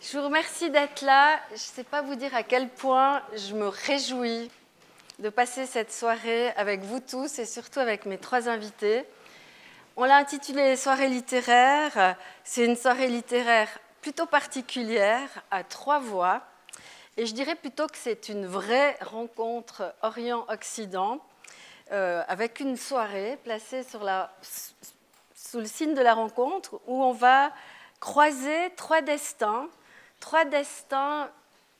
Je vous remercie d'être là. Je ne sais pas vous dire à quel point je me réjouis de passer cette soirée avec vous tous et surtout avec mes trois invités. On l'a intitulée Soirée littéraire. C'est une soirée littéraire plutôt particulière, à trois voix. Et je dirais plutôt que c'est une vraie rencontre Orient-Occident, euh, avec une soirée placée sous le signe de la rencontre, où on va croiser trois destins, trois destins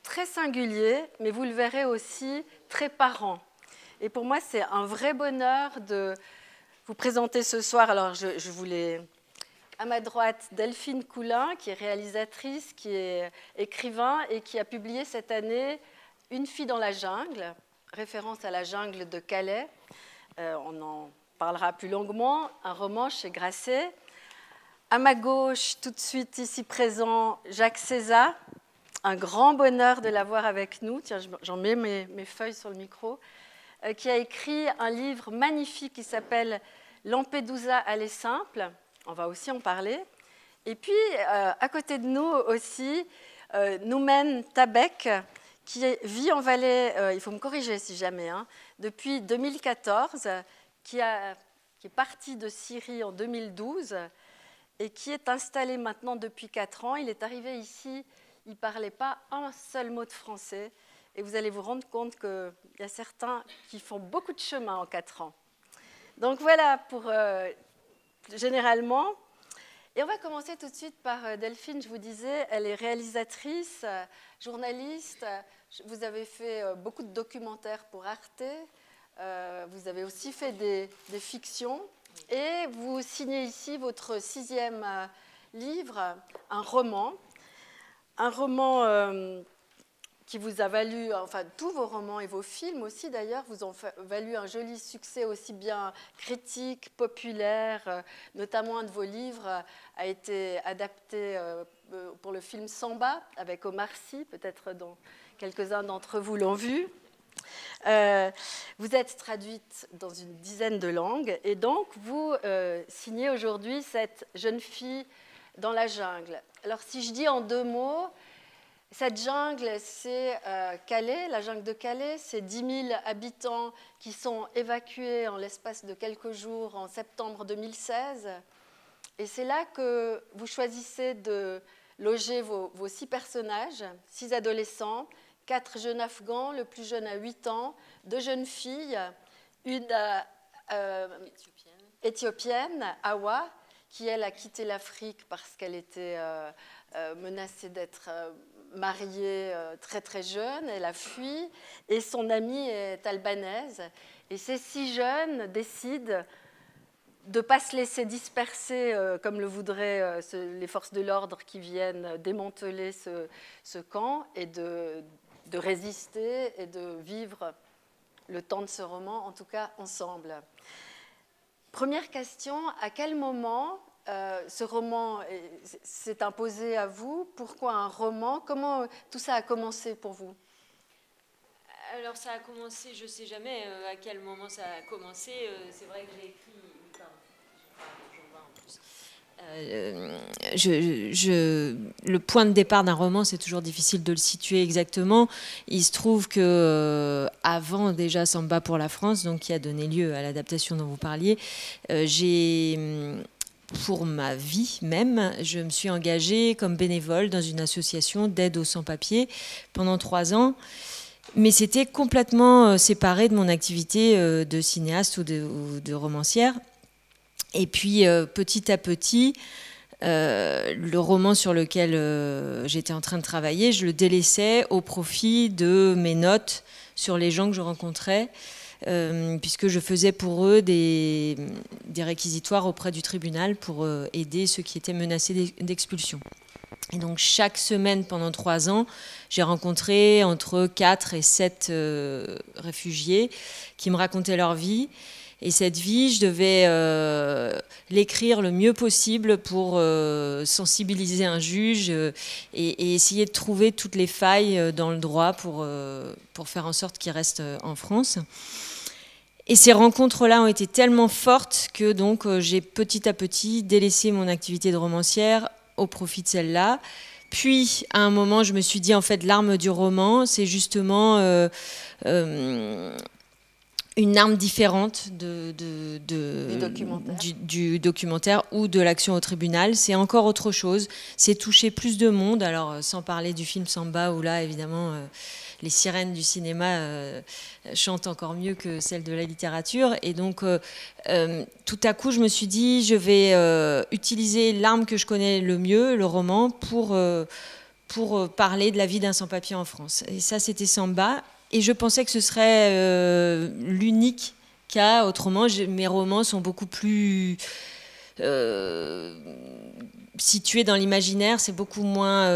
très singuliers, mais vous le verrez aussi très parents. Et pour moi, c'est un vrai bonheur de vous présenter ce soir. Alors, je, je voulais à ma droite, Delphine Coulin, qui est réalisatrice, qui est écrivain et qui a publié cette année Une fille dans la jungle, référence à la jungle de Calais. Euh, on en parlera plus longuement. Un roman chez Grasset. À ma gauche, tout de suite ici présent, Jacques César. Un grand bonheur de l'avoir avec nous. Tiens, j'en mets mes, feuilles sur le micro. Euh, qui a écrit un livre magnifique qui s'appelle Lampedusa, allée simple on va aussi en parler. Et puis, euh, à côté de nous aussi, euh, Noumen Tabek, qui vit en Valais, euh, il faut me corriger si jamais, hein, depuis 2014, qui, a, qui est parti de Syrie en 2012 et qui est installé maintenant depuis 4 ans. Il est arrivé ici, il ne parlait pas un seul mot de français. Et vous allez vous rendre compte qu'il y a certains qui font beaucoup de chemin en 4 ans. Donc voilà pour généralement. Et on va commencer tout de suite par euh, Delphine, je vous disais, elle est réalisatrice, euh, journaliste, vous avez fait euh, beaucoup de documentaires pour Arte, vous avez aussi fait des, fictions, et vous signez ici votre sixième livre, un roman, un roman qui vous a valu, enfin tous vos romans et vos films aussi d'ailleurs, vous ont valu un joli succès aussi bien critique, populaire, euh, notamment un de vos livres a été adapté euh, pour le film Samba avec Omar Sy, peut-être dont quelques-uns d'entre vous l'ont vu. Euh, vous êtes traduite dans une dizaine de langues et donc vous signez aujourd'hui cette jeune fille dans la jungle. Alors si je dis en deux mots, cette jungle, c'est euh, Calais, la jungle de Calais, c'est 10 000 habitants qui sont évacués en l'espace de quelques jours en septembre 2016. Et c'est là que vous choisissez de loger vos, six personnages, six adolescents, quatre jeunes Afghans, le plus jeune a 8 ans, deux jeunes filles, une euh, éthiopienne. Awa, qui elle a quitté l'Afrique parce qu'elle était euh, menacée d'être mariée euh, très très jeune, elle a fui, et son amie est albanaise. Et ces six jeunes décident de ne pas se laisser disperser euh, comme le voudraient euh, les forces de l'ordre qui viennent démanteler ce, camp et de, de, résister et de vivre le temps de ce roman, en tout cas ensemble. Première question, à quel moment euh, ce roman s'est imposé à vous? Pourquoi un roman? Comment tout ça a commencé pour vous? Alors ça a commencé, je ne sais jamais euh, à quel moment ça a commencé. Euh, c'est vrai que j'ai écrit... je, le point de départ d'un roman, c'est toujours difficile de le situer exactement. Il se trouve que avant déjà Samba pour la France, donc qui a donné lieu à l'adaptation dont vous parliez, j'ai pour ma vie même, je me suis engagée comme bénévole dans une association d'aide aux sans-papiers pendant trois ans. Mais c'était complètement euh, séparé de mon activité euh, de cinéaste ou de, romancière. Et puis, euh, petit à petit, le roman sur lequel j'étais en train de travailler, je le délaissais au profit de mes notes sur les gens que je rencontrais. Euh, puisque je faisais pour eux des, réquisitoires auprès du tribunal pour euh, aider ceux qui étaient menacés d'expulsion. Et donc chaque semaine pendant trois ans, j'ai rencontré entre quatre et sept euh, réfugiés qui me racontaient leur vie. Et cette vie, je devais l'écrire le mieux possible pour sensibiliser un juge et, et, essayer de trouver toutes les failles dans le droit pour, pour faire en sorte qu'il reste en France. Et ces rencontres-là ont été tellement fortes que donc euh, j'ai petit à petit délaissé mon activité de romancière au profit de celle-là. Puis, à un moment, je me suis dit, en fait, l'arme du roman, c'est justement euh, euh, une arme différente de, du, documentaire. ou de l'action au tribunal. C'est encore autre chose. C'est toucher plus de monde. Alors, sans parler du film Samba, où là, évidemment, les sirènes du cinéma euh, chantent encore mieux que celles de la littérature. Et donc, euh, euh, tout à coup, je me suis dit, je vais utiliser l'arme que je connais le mieux, le roman, pour, pour parler de la vie d'un sans-papier en France. Et ça, c'était Samba. Et je pensais que ce serait l'unique cas. Autrement, mes romans sont beaucoup plus situés dans l'imaginaire, c'est beaucoup moins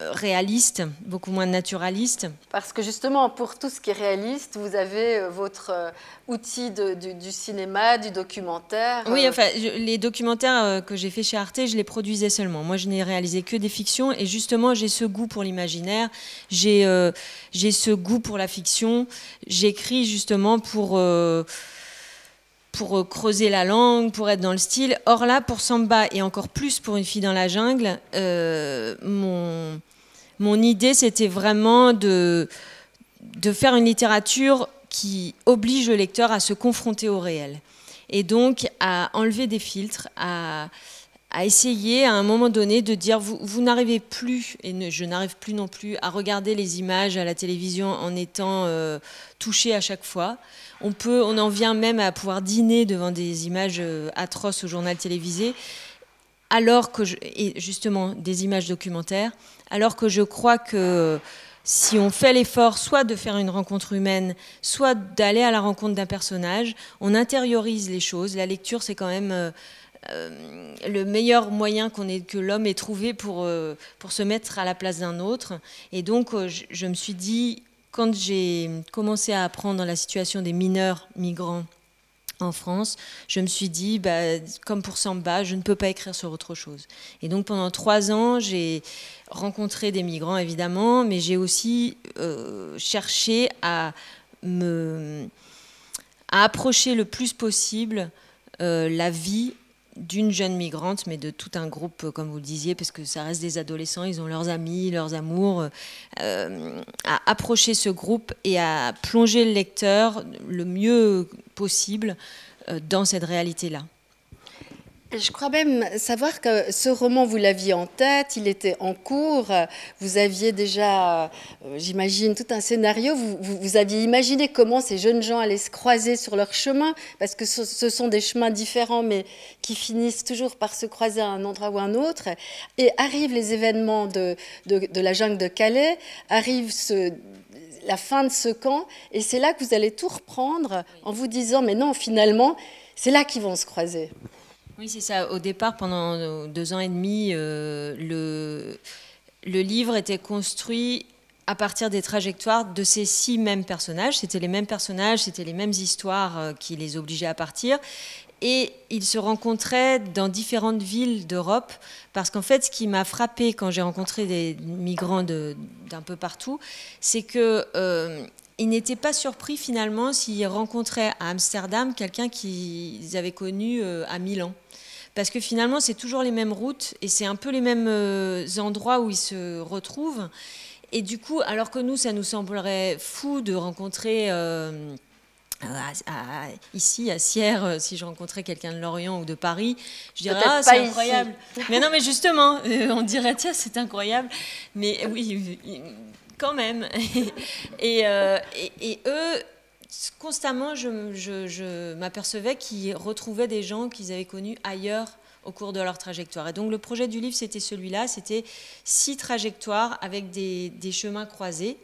réaliste, beaucoup moins naturaliste. Parce que justement, pour tout ce qui est réaliste, vous avez euh, votre euh, outil du, cinéma, du documentaire. Oui, euh. enfin, les documentaires que j'ai fait chez Arte, je les produisais seulement. Moi, je n'ai réalisé que des fictions et justement, j'ai ce goût pour l'imaginaire, j'ai j'ai ce goût pour la fiction. J'écris justement pour pour euh, creuser la langue, pour être dans le style. Or là, pour Samba et encore plus pour Une fille dans la jungle, euh, mon, mon idée, c'était vraiment de, de faire une littérature qui oblige le lecteur à se confronter au réel. Et donc à enlever des filtres, à, à essayer à un moment donné de dire vous, vous n'arrivez plus, et je n'arrive plus non plus, à regarder les images à la télévision en étant euh, touché à chaque fois. On, peut, on en vient même à pouvoir dîner devant des images euh, atroces au journal télévisé, alors que, et justement des images documentaires, alors que je crois que si on fait l'effort soit de faire une rencontre humaine, soit d'aller à la rencontre d'un personnage, on intériorise les choses. La lecture, c'est quand même euh, euh, le meilleur moyen que l'homme ait trouvé pour, pour se mettre à la place d'un autre. Et donc, je, me suis dit, quand j'ai commencé à apprendre la situation des mineurs migrants en France, je me suis dit, bah, comme pour Samba, je ne peux pas écrire sur autre chose. Et donc pendant trois ans, j'ai rencontré des migrants, évidemment, mais j'ai aussi euh, cherché à me à approcher le plus possible euh, la vie d'une jeune migrante, mais de tout un groupe, comme vous le disiez, parce que ça reste des adolescents, ils ont leurs amis, leurs amours, euh, à approcher ce groupe et à plonger le lecteur le mieux possible euh, dans cette réalité-là. Je crois même savoir que ce roman, vous l'aviez en tête, il était en cours, vous aviez déjà, euh, j'imagine, tout un scénario, vous, aviez imaginé comment ces jeunes gens allaient se croiser sur leur chemin, parce que ce, sont des chemins différents, mais qui finissent toujours par se croiser à un endroit ou un autre. Et arrivent les événements de, de, la jungle de Calais, arrive la fin de ce camp, et c'est là que vous allez tout reprendre en vous disant, mais non, finalement, c'est là qu'ils vont se croiser. Oui, c'est ça. Au départ, pendant euh, deux ans et demi, euh, le, livre était construit à partir des trajectoires de ces six mêmes personnages. C'était les mêmes personnages, c'était les mêmes histoires euh, qui les obligeaient à partir. Et ils se rencontraient dans différentes villes d'Europe, parce qu'en fait, ce qui m'a frappé quand j'ai rencontré des migrants d'un peu partout, c'est que ils n'étaient pas surpris finalement s'ils rencontraient à Amsterdam quelqu'un qu'ils avaient connu à Milan parce que finalement c'est toujours les mêmes routes et c'est un peu les mêmes euh, endroits où ils se retrouvent. Et du coup, alors que nous, ça nous semblerait fou de rencontrer euh, ici à Sierre, euh, si je rencontrais quelqu'un de Lorient ou de Paris, je dirais ah c'est incroyable. mais non, mais justement, on dirait tiens c'est incroyable. Mais oui, quand même. et, et eux constamment, je, m'apercevais qu'ils retrouvaient des gens qu'ils avaient connus ailleurs au cours de leur trajectoire. Et donc le projet du livre, c'était celui-là, c'était six trajectoires avec des, chemins croisés.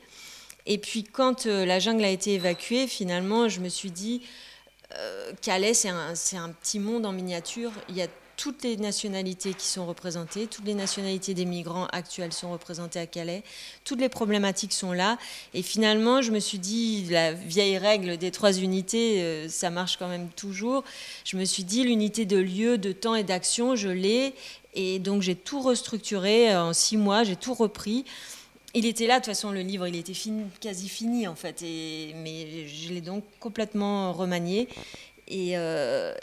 Et puis quand euh, la jungle a été évacuée, finalement, je me suis dit, euh, Calais, c'est un, un, petit monde en miniature. Il y a toutes les nationalités qui sont représentées, toutes les nationalités des migrants actuels sont représentées à Calais, toutes les problématiques sont là. Et finalement, je me suis dit, la vieille règle des trois unités, euh, ça marche quand même toujours. Je me suis dit, l'unité de lieu, de temps et d'action, je l'ai. Et donc j'ai tout restructuré en six mois, j'ai tout repris. Il était là, de toute façon, le livre, il était quasi fini, en fait. Et, mais je l'ai donc complètement remanié. Et, euh,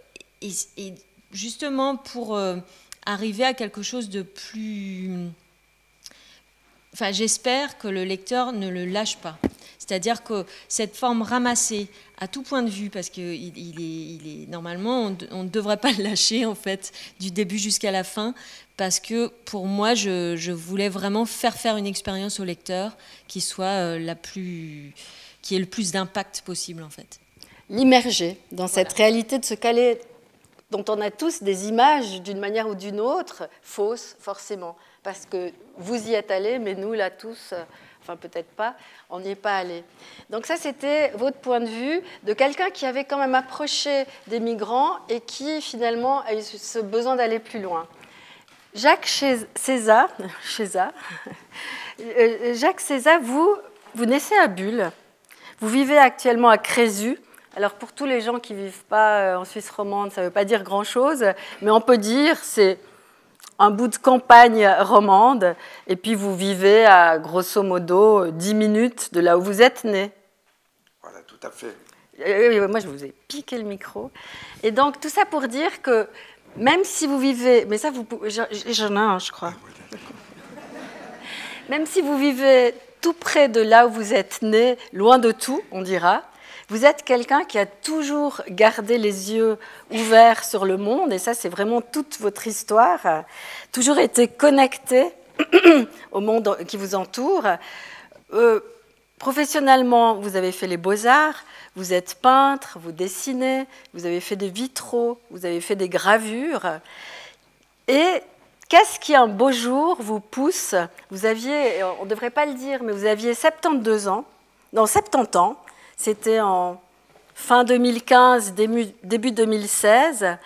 justement pour euh, arriver à quelque chose de plus... Enfin, j'espère que le lecteur ne le lâche pas. C'est-à-dire que cette forme ramassée à tout point de vue, parce que il, est, normalement, on ne devrait pas le lâcher en fait du début jusqu'à la fin, parce que pour moi, je, voulais vraiment faire faire une expérience au lecteur qui soit euh, la plus, qui ait le plus d'impact possible en fait. L'immerger dans cette réalité de ce caler dont on a tous des images d'une manière ou d'une autre, fausses forcément, parce que vous y êtes allés, mais nous là tous enfin peut-être pas, on n'y est pas allé. Donc ça, c'était votre point de vue de quelqu'un qui avait quand même approché des migrants et qui finalement a eu ce besoin d'aller plus loin. Jacques César, César euh, Jacques César, vous, vous naissez à Bulle, vous vivez actuellement à Crézu. Alors pour tous les gens qui ne vivent pas euh, en Suisse romande, ça ne veut pas dire grand-chose, mais on peut dire c'est un bout de campagne romande, et puis vous vivez à grosso modo 10 minutes de là où vous êtes né. Voilà, tout à fait. moi, je vous ai piqué le micro. Et donc, tout ça pour dire que même si vous vivez, mais ça, vous, j'en ai un, je crois. même si vous vivez tout près de là où vous êtes né, loin de tout, on dira, vous êtes quelqu'un qui a toujours gardé les yeux ouverts sur le monde, et ça c'est vraiment toute votre histoire, toujours été connecté au monde qui vous entoure. Euh, professionnellement, vous avez fait les beaux-arts, vous êtes peintre, vous dessinez, vous avez fait des vitraux, vous avez fait des gravures. Et qu'est-ce qui un beau jour vous pousse? Vous aviez, on ne devrait pas le dire, mais vous aviez 72 ans, dans 70 ans, c'était en fin 2015, début, 2016.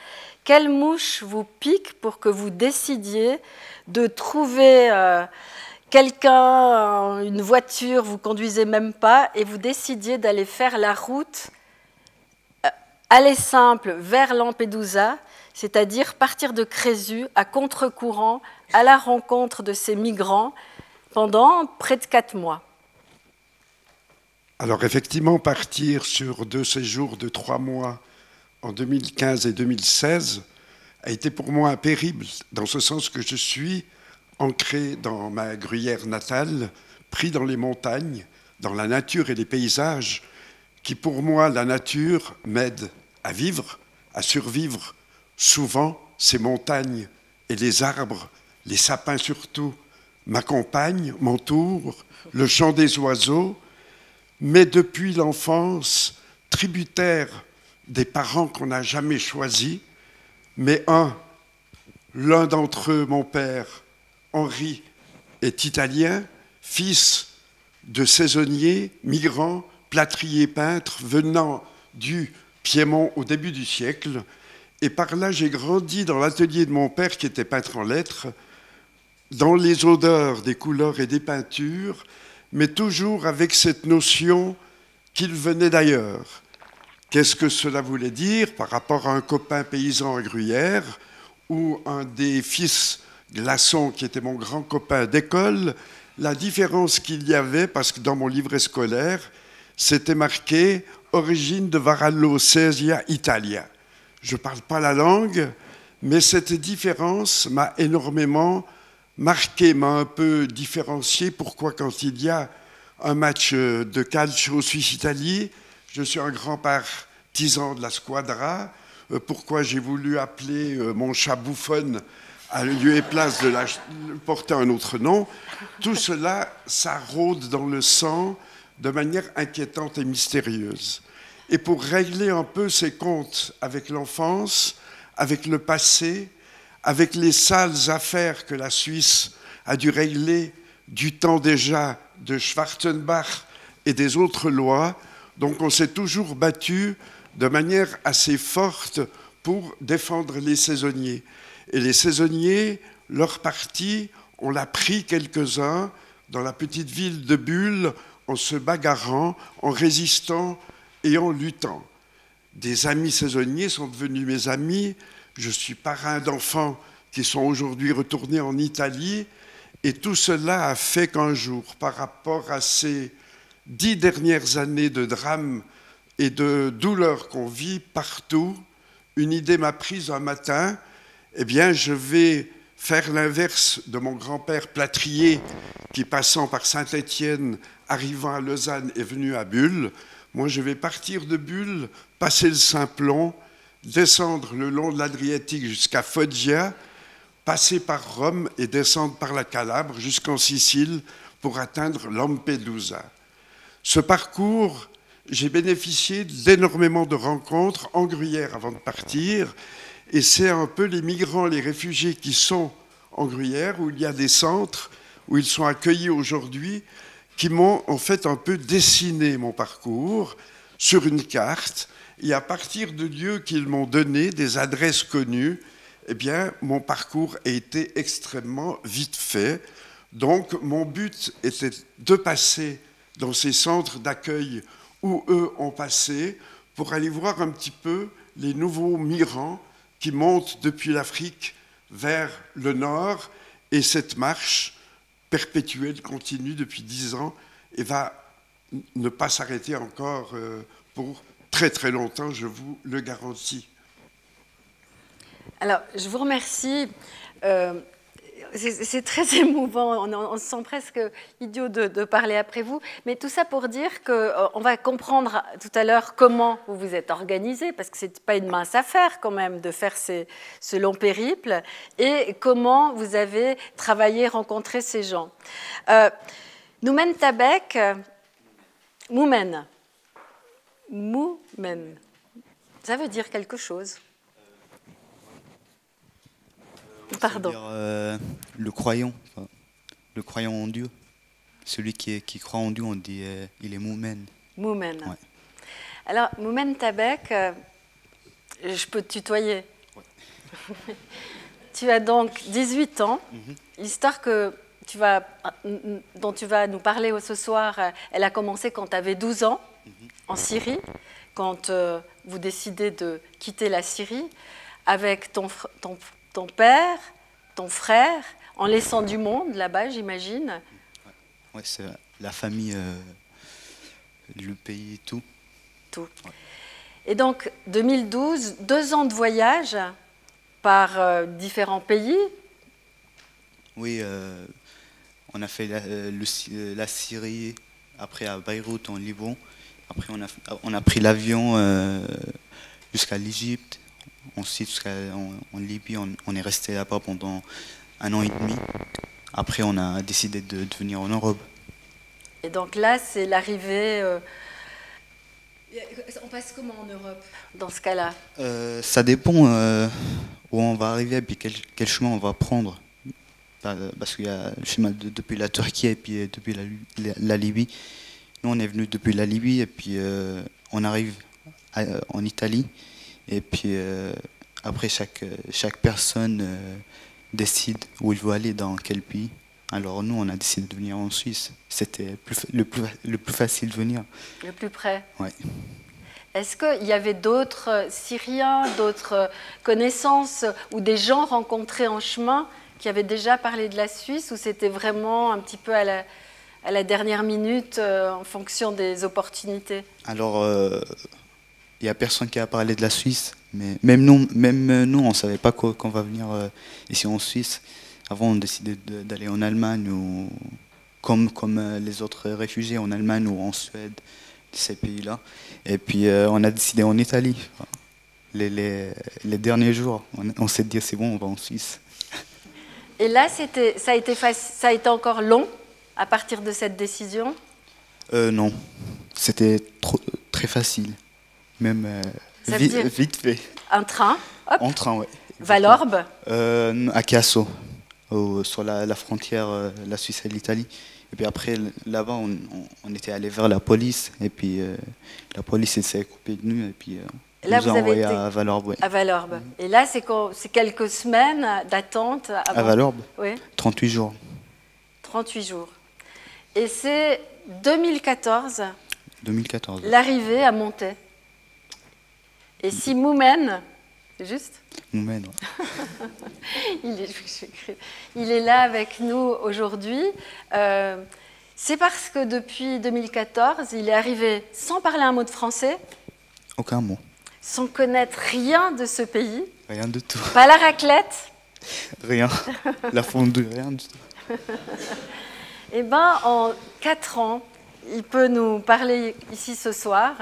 Quelle mouche vous pique pour que vous décidiez de trouver euh, quelqu'un, une voiture, vous conduisez même pas, et vous décidiez d'aller faire la route, euh, aller simple vers Lampedusa, c'est-à-dire partir de Crézu à contre-courant à la rencontre de ces migrants pendant près de quatre mois. Alors effectivement, partir sur deux séjours de trois mois en 2015 et 2016 a été pour moi un périple, dans ce sens que je suis ancré dans ma gruyère natale, pris dans les montagnes, dans la nature et les paysages, qui pour moi, la nature m'aide à vivre, à survivre. Souvent, ces montagnes et les arbres, les sapins surtout, m'accompagnent, m'entourent, le chant des oiseaux, mais depuis l'enfance, tributaire des parents qu'on n'a jamais choisis, mais un, l'un d'entre eux, mon père, Henri, est italien, fils de saisonniers, migrants, plâtriers peintres venant du Piémont au début du siècle. Et par là, j'ai grandi dans l'atelier de mon père, qui était peintre en lettres, dans les odeurs des couleurs et des peintures, mais toujours avec cette notion qu'il venait d'ailleurs. Qu'est-ce que cela voulait dire par rapport à un copain paysan à Gruyère ou un des fils glaçons qui était mon grand copain d'école? La différence qu'il y avait, parce que dans mon livret scolaire, c'était marqué origine de Varallo Cesia Italia. Je ne parle pas la langue, mais cette différence m'a énormément marqué, m'a un peu différencié. Pourquoi quand il y a un match de calcio Suisse-Italie, je suis un grand partisan de la squadra. Euh, pourquoi j'ai voulu appeler euh, mon chat bouffonne à lieu et place de la, porter un autre nom Tout cela, ça rôde dans le sang de manière inquiétante et mystérieuse. Et pour régler un peu ses comptes avec l'enfance, avec le passé, avec les sales affaires que la Suisse a dû régler du temps déjà de Schwarzenbach et des autres lois. Donc on s'est toujours battu de manière assez forte pour défendre les saisonniers. Et les saisonniers, leur parti, on l'a pris quelques-uns dans la petite ville de Bulle en se bagarrant, en résistant et en luttant. Des amis saisonniers sont devenus mes amis, je suis parrain d'enfants qui sont aujourd'hui retournés en Italie. Et tout cela a fait qu'un jour, par rapport à ces dix dernières années de drame et de douleur qu'on vit partout, une idée m'a prise un matin eh bien, je vais faire l'inverse de mon grand-père plâtrier qui, passant par Saint-Étienne, arrivant à Lausanne, est venu à Bulle. Moi, je vais partir de Bulle, passer le Simplon, descendre le long de l'Adriatique jusqu'à Foggia, passer par Rome et descendre par la Calabre jusqu'en Sicile pour atteindre Lampedusa. Ce parcours, j'ai bénéficié d'énormément de rencontres en Gruyère avant de partir, et c'est un peu les migrants, les réfugiés qui sont en Gruyère, où il y a des centres où ils sont accueillis aujourd'hui, qui m'ont en fait un peu dessiné mon parcours sur une carte. Et à partir de lieux qu'ils m'ont donné, des adresses connues, eh bien, mon parcours a été extrêmement vite fait. Donc, mon but était de passer dans ces centres d'accueil où eux ont passé pour aller voir un petit peu les nouveaux migrants qui montent depuis l'Afrique vers le nord. Et cette marche perpétuelle continue depuis dix ans et va ne pas s'arrêter encore euh, pour très très longtemps, je vous le garantis. Alors, je vous remercie. Euh, c'est très émouvant, on, se sent presque idiot de, parler après vous, mais tout ça pour dire qu'on euh, va comprendre tout à l'heure comment vous vous êtes organisé, parce que ce n'est pas une mince affaire quand même de faire ce long périple, et comment vous avez travaillé, rencontré ces gens. Euh, Noumen Tabek, Moumen, Moumen, ça veut dire quelque chose Pardon. Euh, le croyant, le croyant en Dieu. Celui qui, qui croit en Dieu, on dit euh, il est Moumen. Moumen. Alors, Moumen Tabek, euh, je peux te tutoyer. tu as donc 18 ans. Mhm. L'histoire que tu vas, dont tu vas nous parler ce soir, elle a commencé quand tu avais 12 ans. En Syrie, quand vous décidez de quitter la Syrie avec ton, ton ton père, ton frère, en laissant du monde là-bas, j'imagine. Oui, c'est la famille, euh, le pays, tout. Tout. Et donc, 2012, deux ans de voyage par euh, différents pays. Oui, euh, on a fait la, la, Syrie, après à Beyrouth, en Liban. Après, on a, on a pris l'avion jusqu'à l'Égypte. Ensuite, en, Libye, on, est resté là-bas pendant un an et demi. Après, on a décidé de, venir en Europe. Et donc là, c'est l'arrivée. Euh, on passe comment en Europe? dans ce cas-là? Euh, Ça dépend euh, où on va arriver et puis quel, chemin on va prendre. Parce qu'il y a le chemin depuis la Turquie et puis depuis la, Libye. Nous, on est venu depuis la Libye et puis on arrive en Italie. Et puis euh, après, chaque, chaque personne euh, décide où il veut aller, dans quel pays. Alors nous, on a décidé de venir en Suisse. C'était le, plus, le plus facile de venir. Le plus près Oui. Est-ce qu'il y avait d'autres Syriens, d'autres connaissances ou des gens rencontrés en chemin qui avaient déjà parlé de la Suisse ou c'était vraiment un petit peu à la, à la dernière minute euh, en fonction des opportunités Alors, il n'y a personne qui a parlé de la Suisse. Mais même nous, même nous on ne savait pas qu'on va venir euh, ici en Suisse. Avant, on décidait d'aller en Allemagne, ou, comme, comme euh, les autres réfugiés en Allemagne ou en Suède, ces pays-là. Et puis, euh, on a décidé en Italie. Les, les, les derniers jours, on, s'est dit, c'est bon, on va en Suisse. Et là, ça a, été ça a été encore long à partir de cette décision Non, c'était très facile même euh, vite, fait. Un train En train, oui. Valorbe euh, À Casso, sur la, frontière euh, la Suisse et l'Italie. Et puis après, là-bas, on, était allé vers la police. Et puis la police s'est coupée de nous. Et puis là, nous vous avez été à Valorbe. À Valorbe. Et là, c'est quelques semaines d'attente. À Valorbe Oui. 38 jours. 38 jours. Et c'est 2014. 2014. L'arrivée à Montaix. Et si Moumen, c'est juste Moumen, il, est, il, est, là avec nous aujourd'hui. Euh, c'est parce que depuis 2014, il est arrivé sans parler un mot de français. Aucun mot. sans connaître rien de ce pays. Rien du tout. Pas la raclette. Rien. La fondue, rien du tout. Eh bien, en quatre ans, il peut nous parler ici ce soir.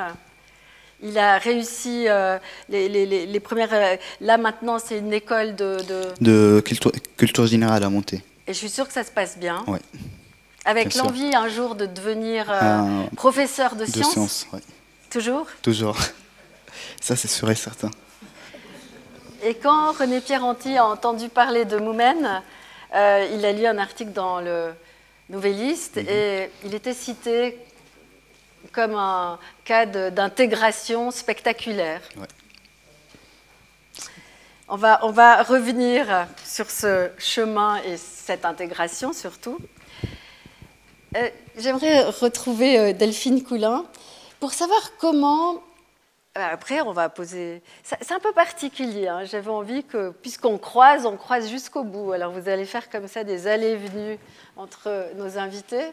Il a réussi euh, les, premières. Euh, là maintenant, c'est une école de. De, culture, générale à monter. Et je suis sûre que ça se passe bien. Oui. Avec l'envie un jour de devenir euh, professeur de, sciences. sciences Toujours? Toujours. Ça, c'est sûr et certain. Et quand René Pierranti a entendu parler de Moumen, il a lu un article dans le Nouvelliste mhm. et il était cité comme un cas d'intégration spectaculaire. On, va, on va revenir sur ce chemin et cette intégration surtout. Euh, j'aimerais retrouver euh, Delphine Coulin pour savoir comment. Euh, après, on va poser. C'est un peu particulier. Hein. J'avais envie que, puisqu'on croise, on croise jusqu'au bout. Alors, vous allez faire comme ça des allées et venues entre nos invités.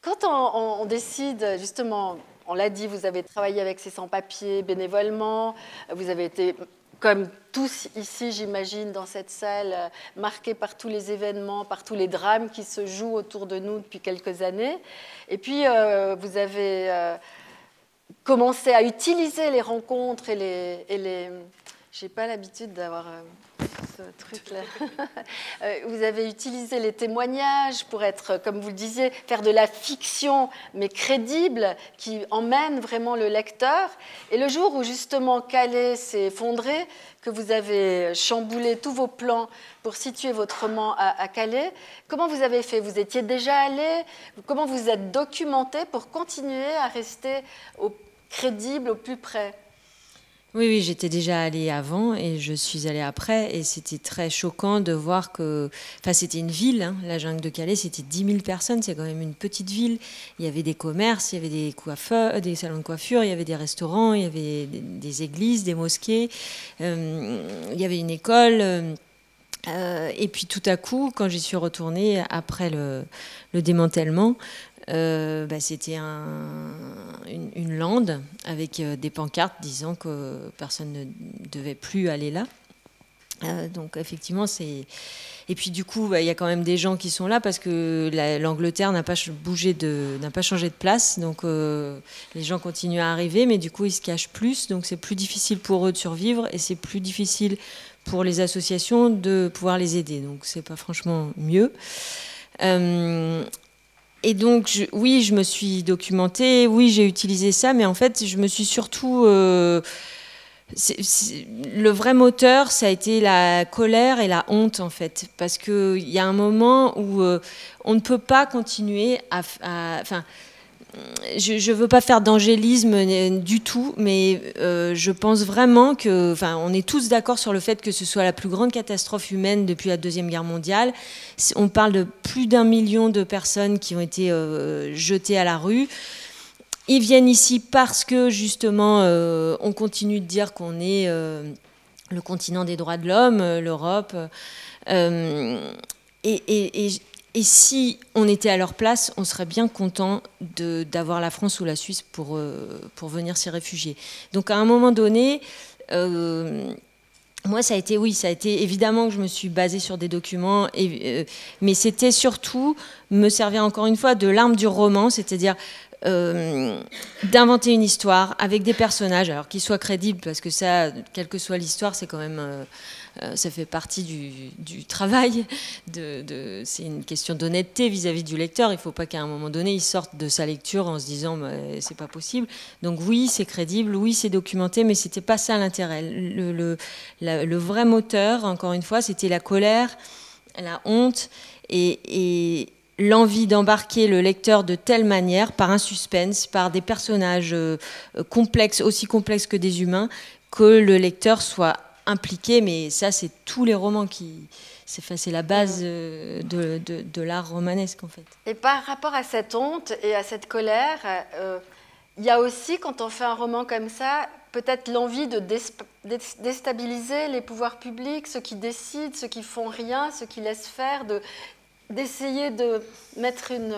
Quand on, décide, justement, on l'a dit, vous avez travaillé avec ces sans-papiers bénévolement, vous avez été, comme tous ici, j'imagine, dans cette salle, marqués par tous les événements, par tous les drames qui se jouent autour de nous depuis quelques années. Et puis, euh, vous avez euh, commencé à utiliser les rencontres. Et les j'ai pas l'habitude d'avoir euh, ce truc-là. Euh, vous avez utilisé les témoignages pour être, comme vous le disiez, faire de la fiction, mais crédible, qui emmène vraiment le lecteur. Et le jour où justement Calais s'est effondré, que vous avez chamboulé tous vos plans pour situer votre roman à, Calais, comment vous avez fait? Vous étiez déjà allé? Comment vous êtes documenté pour continuer à rester crédible, au plus près? Oui, oui, j'étais déjà allée avant et je suis allée après. Et c'était très choquant de voir que. Enfin, c'était une ville, hein, la jungle de Calais, c'était 10 000 personnes, c'est quand même une petite ville. Il y avait des commerces, il y avait des, coiffeurs, des salons de coiffure, il y avait des restaurants, il y avait des, églises, des mosquées, euh, il y avait une école. Euh, et puis tout à coup, quand j'y suis retournée après le démantèlement, euh, bah, c'était une, lande avec euh, des pancartes disant que personne ne devait plus aller là. Euh, donc effectivement, c'est... Et puis du coup, bah, il y a quand même des gens qui sont là parce que l'Angleterre n'a pas bougé de, n'a pas changé de place. Donc les gens continuent à arriver, mais du coup ils se cachent plus. Donc c'est plus difficile pour eux de survivre et c'est plus difficile pour les associations de pouvoir les aider. Donc c'est pas franchement mieux. Et donc, oui, je me suis documentée, oui, j'ai utilisé ça, mais en fait, je me suis surtout... Euh, le vrai moteur, ça a été la colère et la honte, en fait. Parce qu'il y a un moment où euh, on ne peut pas continuer à... enfin, je ne veux pas faire d'angélisme euh, du tout, mais euh, je pense vraiment que, enfin, on est tous d'accord sur le fait que ce soit la plus grande catastrophe humaine depuis la deuxième guerre mondiale. On parle de plus d'un million de personnes qui ont été euh, jetées à la rue. Ils viennent ici parce que justement, on continue de dire qu'on est le continent des droits de l'homme, l'Europe. et si on était à leur place, on serait bien content d'avoir la France ou la Suisse pour, euh, pour venir s'y réfugier. Donc à un moment donné, euh, moi, ça a été, oui, ça a été évidemment que je me suis basée sur des documents, et, euh, mais c'était surtout me servir encore une fois de l'arme du roman, c'est-à-dire d'inventer une histoire avec des personnages, alors qu'ils soient crédibles, parce que ça, quelle que soit l'histoire, c'est quand même ça fait partie du, travail. C'est une question d'honnêteté vis-à-vis du lecteur. Il ne faut pas qu'à un moment donné, il sorte de sa lecture en se disant c'est pas possible. Donc oui, c'est crédible, oui, c'est documenté, mais c'était pas ça l'intérêt. Le, le, vrai moteur, encore une fois, c'était la colère, la honte et, l'envie d'embarquer le lecteur de telle manière, par un suspense, par des personnages euh, complexes, aussi complexes que des humains, que le lecteur soit impliqué, mais ça, c'est tous les romans qui. C'est la base euh, de, de, l'art romanesque, en fait. Et par rapport à cette honte et à cette colère, euh, il y a aussi, quand on fait un roman comme ça, peut-être l'envie de déstabiliser les pouvoirs publics, ceux qui décident, ceux qui font rien, ceux qui laissent faire, d'essayer de mettre une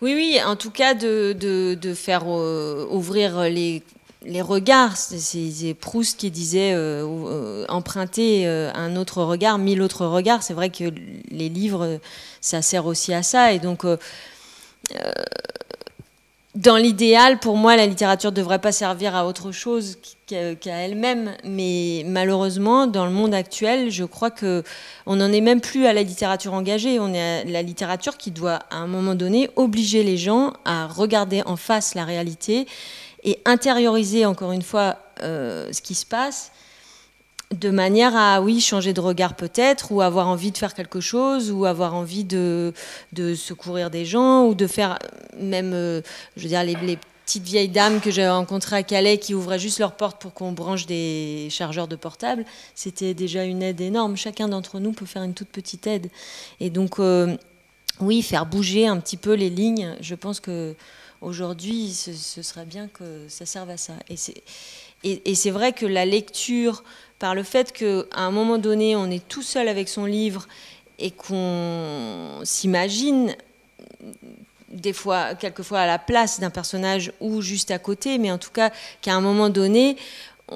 oui, oui, en tout cas de, de, faire euh, ouvrir les, les regards, c'est Proust qui disait euh, euh, emprunter euh, un autre regard, mille autres regards. C'est vrai que les livres, ça sert aussi à ça. Et donc, dans l'idéal, pour moi, la littérature ne devrait pas servir à autre chose qu'à elle-même. Mais malheureusement, dans le monde actuel, je crois que on n'en est même plus à la littérature engagée. On est à la littérature qui doit, à un moment donné, obliger les gens à regarder en face la réalité et intérioriser encore une fois euh, ce qui se passe de manière à, oui, changer de regard peut-être, ou avoir envie de faire quelque chose, ou avoir envie de, secourir des gens, ou de faire même, euh, je veux dire, les, petites vieilles dames que j'ai rencontrées à Calais qui ouvraient juste leurs portes pour qu'on branche des chargeurs de portable, c'était déjà une aide énorme. Chacun d'entre nous peut faire une toute petite aide. Et donc, euh, oui, faire bouger un petit peu les lignes, je pense que Aujourd'hui, ce, serait bien que ça serve à ça. Et c'est vrai que la lecture, par le fait qu'à un moment donné, on est tout seul avec son livre et qu'on s'imagine des fois, quelquefois à la place d'un personnage ou juste à côté, mais en tout cas qu'à un moment donné,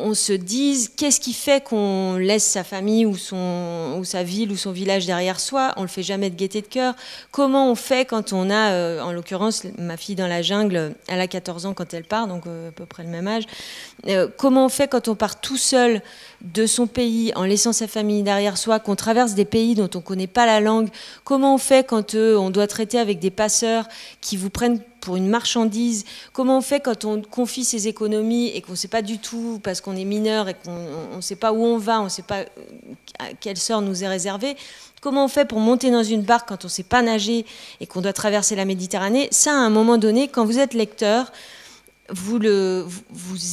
on se dise qu'est-ce qui fait qu'on laisse sa famille ou, son, ou sa ville ou son village derrière soi? On le fait jamais de gaieté de cœur. Comment on fait quand on a, euh, en l'occurrence, ma fille dans la jungle, elle a 14 ans quand elle part, donc euh, à peu près le même âge. Euh, comment on fait quand on part tout seul de son pays en laissant sa famille derrière soi, qu'on traverse des pays dont on ne connaît pas la langue? Comment on fait quand on doit traiter avec des passeurs qui vous prennent pour une marchandise Comment on fait quand on confie ses économies et qu'on ne sait pas du tout, parce qu'on est mineur et qu'on ne sait pas où on va, on ne sait pas quel sort nous est réservé Comment on fait pour monter dans une barque quand on ne sait pas nager et qu'on doit traverser la Méditerranée? Ça, à un moment donné, quand vous êtes lecteur, vous,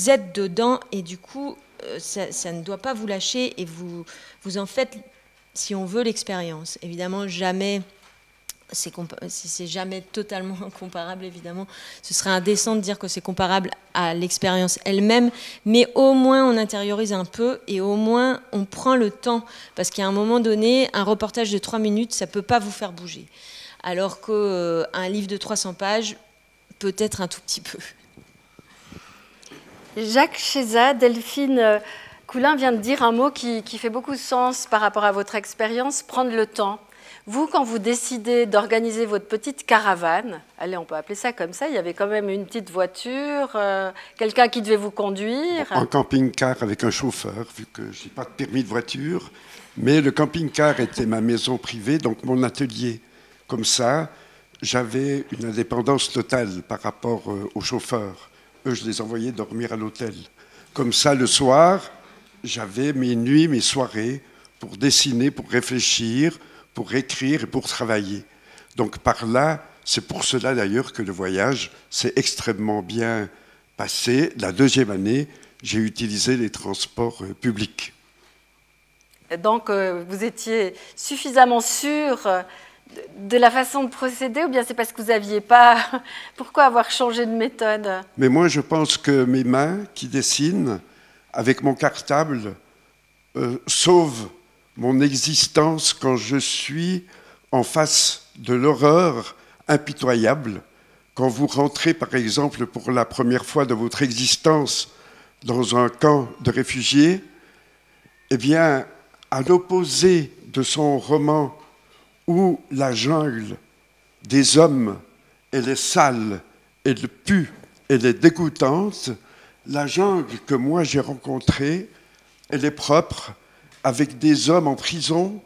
êtes dedans et du coup, euh, ça, ne doit pas vous lâcher et vous en faites, si on veut, l'expérience. Évidemment, jamais c'est jamais totalement comparable, évidemment. Ce serait indécent de dire que c'est comparable à l'expérience elle-même, mais au moins on intériorise un peu et au moins on prend le temps. Parce qu'à un moment donné, un reportage de 3 minutes, ça ne peut pas vous faire bouger. Alors qu'un euh, livre de 300 pages, peut-être un tout petit peu. Jacques Chéza, Delphine euh, Coulin vient de dire un mot qui fait beaucoup de sens par rapport à votre expérience, prendre le temps. Vous, quand vous décidez d'organiser votre petite caravane, allez, on peut appeler ça comme ça, il y avait quand même une petite voiture, euh, quelqu'un qui devait vous conduire. Un camping-car avec un chauffeur, vu que je n'ai pas de permis de voiture. Mais le camping-car était ma maison privée, donc mon atelier. Comme ça, j'avais une indépendance totale par rapport euh, aux chauffeurs. Eux, je les envoyais dormir à l'hôtel. Comme ça, le soir, j'avais mes nuits, mes soirées pour dessiner, pour réfléchir, pour écrire et pour travailler. Donc par là, c'est pour cela d'ailleurs que le voyage s'est extrêmement bien passé. La deuxième année, j'ai utilisé les transports euh, publics. Donc euh, vous étiez suffisamment sûr euh, de la façon de procéder ou bien c'est parce que vous n'aviez pas... Pourquoi avoir changé de méthode? Mais moi je pense que mes mains qui dessinent avec mon cartable sauvent mon existence quand je suis en face de l'horreur impitoyable, quand vous rentrez par exemple pour la première fois de votre existence dans un camp de réfugiés, eh bien, à l'opposé de son roman où la jungle des hommes, elle est sale, elle pue, elle est dégoûtante, la jungle que moi j'ai rencontrée, elle est propre, avec des hommes en prison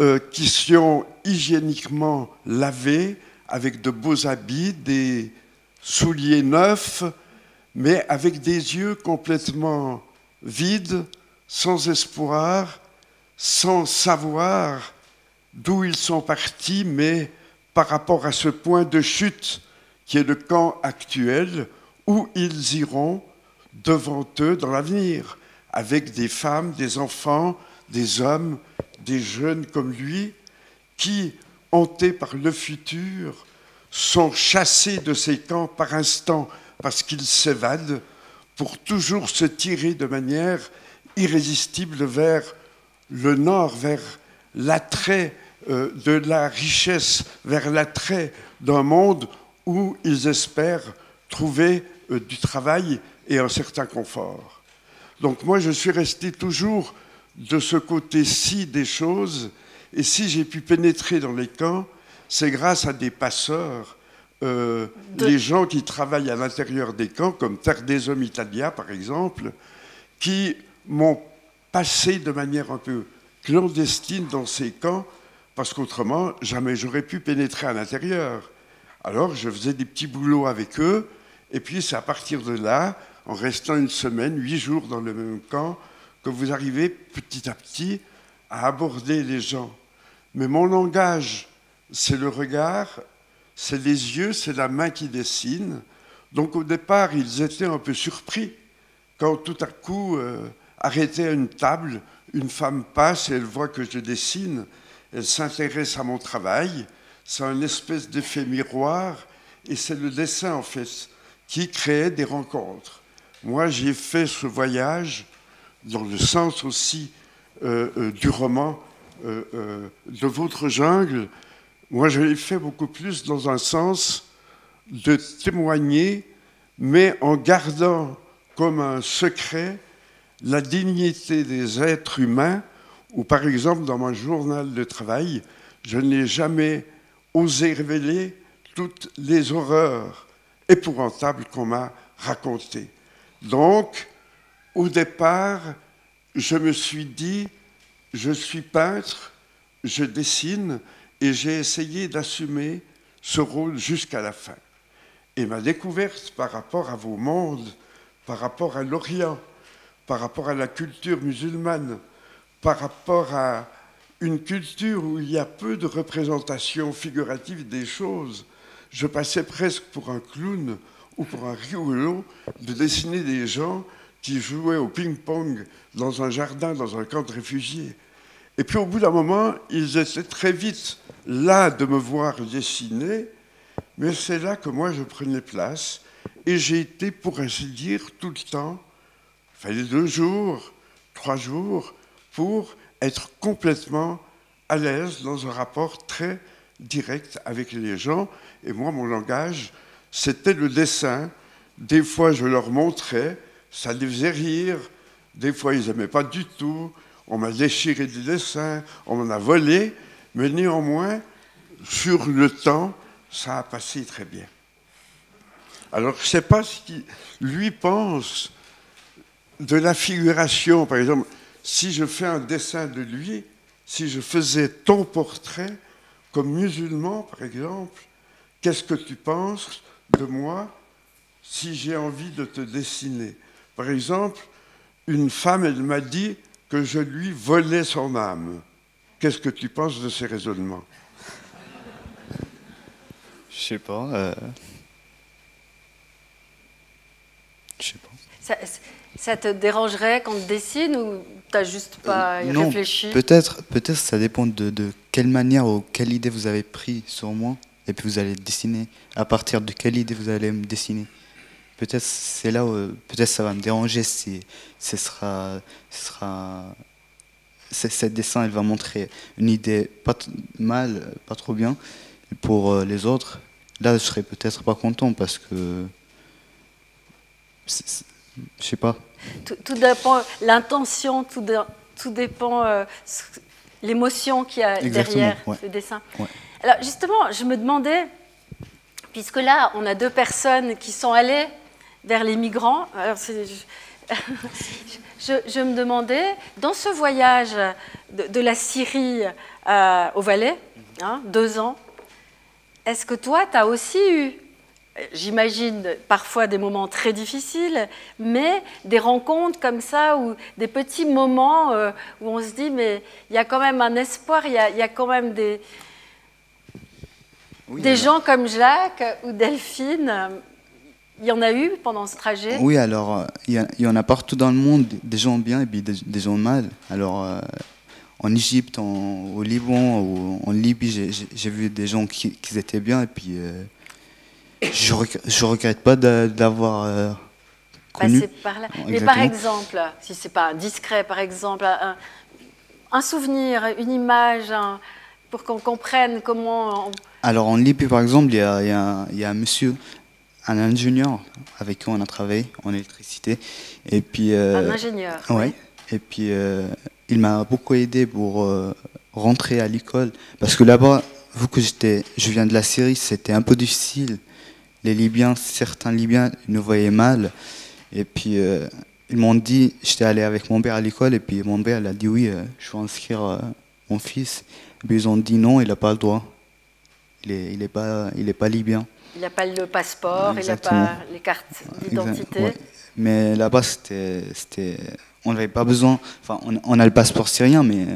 euh, qui sont hygiéniquement lavés, avec de beaux habits, des souliers neufs, mais avec des yeux complètement vides, sans espoir, sans savoir d'où ils sont partis, mais par rapport à ce point de chute qui est le camp actuel, où ils iront devant eux dans l'avenir, avec des femmes, des enfants, des hommes, des jeunes comme lui, qui, hantés par le futur, sont chassés de ces camps par instant parce qu'ils s'évadent pour toujours se tirer de manière irrésistible vers le nord, vers l'attrait euh, de la richesse, vers l'attrait d'un monde où ils espèrent trouver euh, du travail et un certain confort. Donc moi, je suis resté toujours de ce côté-ci des choses, et si j'ai pu pénétrer dans les camps, c'est grâce à des passeurs, euh, les gens qui travaillent à l'intérieur des camps, comme Terre des Hommes Italia par exemple, qui m'ont passé de manière un peu clandestine dans ces camps, parce qu'autrement, jamais j'aurais pu pénétrer à l'intérieur. Alors je faisais des petits boulots avec eux, et puis c'est à partir de là, en restant une semaine, huit jours dans le même camp, que vous arrivez petit à petit à aborder les gens. Mais mon langage, c'est le regard, c'est les yeux, c'est la main qui dessine. Donc au départ, ils étaient un peu surpris quand tout à coup, euh, à une table, une femme passe et elle voit que je dessine, elle s'intéresse à mon travail, c'est un espèce d'effet miroir, et c'est le dessin en fait qui crée des rencontres. Moi, j'ai fait ce voyage dans le sens aussi euh, euh, du roman euh, de votre jungle. Moi, je l'ai fait beaucoup plus dans un sens de témoigner, mais en gardant comme un secret la dignité des êtres humains, ou par exemple dans mon journal de travail, je n'ai jamais osé révéler toutes les horreurs épouvantables qu'on m'a racontées. Donc, au départ, je me suis dit, je suis peintre, je dessine, et j'ai essayé d'assumer ce rôle jusqu'à la fin. Et ma découverte par rapport à vos mondes, par rapport à l'Orient, par rapport à la culture musulmane, par rapport à une culture où il y a peu de représentation figurative des choses, je passais presque pour un clown ou pour un rigolo de dessiner des gens qui jouaient au ping-pong dans un jardin, dans un camp de réfugiés. Et puis au bout d'un moment, ils étaient très vite là de me voir dessiner, mais c'est là que moi je prenais place, et j'ai été, pour ainsi dire, tout le temps, il fallait deux jours, trois jours, pour être complètement à l'aise dans un rapport très direct avec les gens. Et moi, mon langage, c'était le dessin. Des fois, je leur montrais, ça les faisait rire. Des fois, ils n'aimaient pas du tout. On m'a déchiré des dessins, on m'en a volé. Mais néanmoins, sur le temps, ça a passé très bien. Alors, je ne sais pas ce qu'il lui pense de la figuration. Par exemple, si je fais un dessin de lui, si je faisais ton portrait, comme musulman par exemple, qu'est-ce que tu penses de moi si j'ai envie de te dessiner? Par exemple, une femme, elle m'a dit que je lui volais son âme. Qu'est-ce que tu penses de ces raisonnements? Je sais pas. Euh, je sais pas. Ça, ça, te dérangerait qu'on te dessine ou t'as juste pas euh, non, réfléchi? Peut-être, peut-être ça dépend de, de, quelle manière ou quelle idée vous avez pris sur moi et puis vous allez dessiner. À partir de quelle idée vous allez me dessiner? Peut-être c'est là où peut-être ça va me déranger si ce sera, ce sera ce dessin, elle va montrer une idée pas mal, pas trop bien pour euh, les autres. Là, je serais peut-être pas content parce que je sais pas. Tout, dépend, l'intention, tout, tout, dépend euh, l'émotion qu'il y a derrière le dessin. Alors justement, je me demandais, puisque là, on a deux personnes qui sont allées vers les migrants, je, me demandais, dans ce voyage de, la Syrie euh, au Valais, hein, deux ans, est-ce que toi, tu as aussi eu j'imagine, parfois des moments très difficiles, mais des rencontres comme ça, ou des petits moments euh, où on se dit, mais il y a quand même un espoir, il y a, quand même des, des gens comme Jacques ou Delphine. Il y en a eu pendant ce trajet? Oui, alors euh, il y, en a partout dans le monde, des gens bien et puis des, gens mal. Alors euh, en Égypte, au Liban, ou en Libye, j'ai vu des gens qui, étaient bien et puis je, ne regrette pas d'avoir euh, connu. par là. Mais par exemple, si c'est pas discret, par exemple, un, souvenir, une image, pour qu'on comprenne comment. Alors en Libye, par exemple, il y a, un monsieur, un ingénieur avec qui on a travaillé en électricité. Et puis, un ingénieur. Ouais. Et puis, il m'a beaucoup aidé pour rentrer à l'école. Parce que là-bas, vu que j'étais, je viens de la Syrie, c'était un peu difficile. Les Libyens, certains Libyens nous voyaient mal. Et puis, ils m'ont dit, j'étais allé avec mon père à l'école, et puis mon père a dit oui, je vais inscrire mon fils. Et puis ils ont dit non, il n'a pas le droit. Il n'est il est pas, il est pas libyen. Il n'a pas le passeport, il n'a pas les cartes d'identité. Mais là-bas, c'était, on n'avait pas besoin. Enfin, on, a le passeport syrien, mais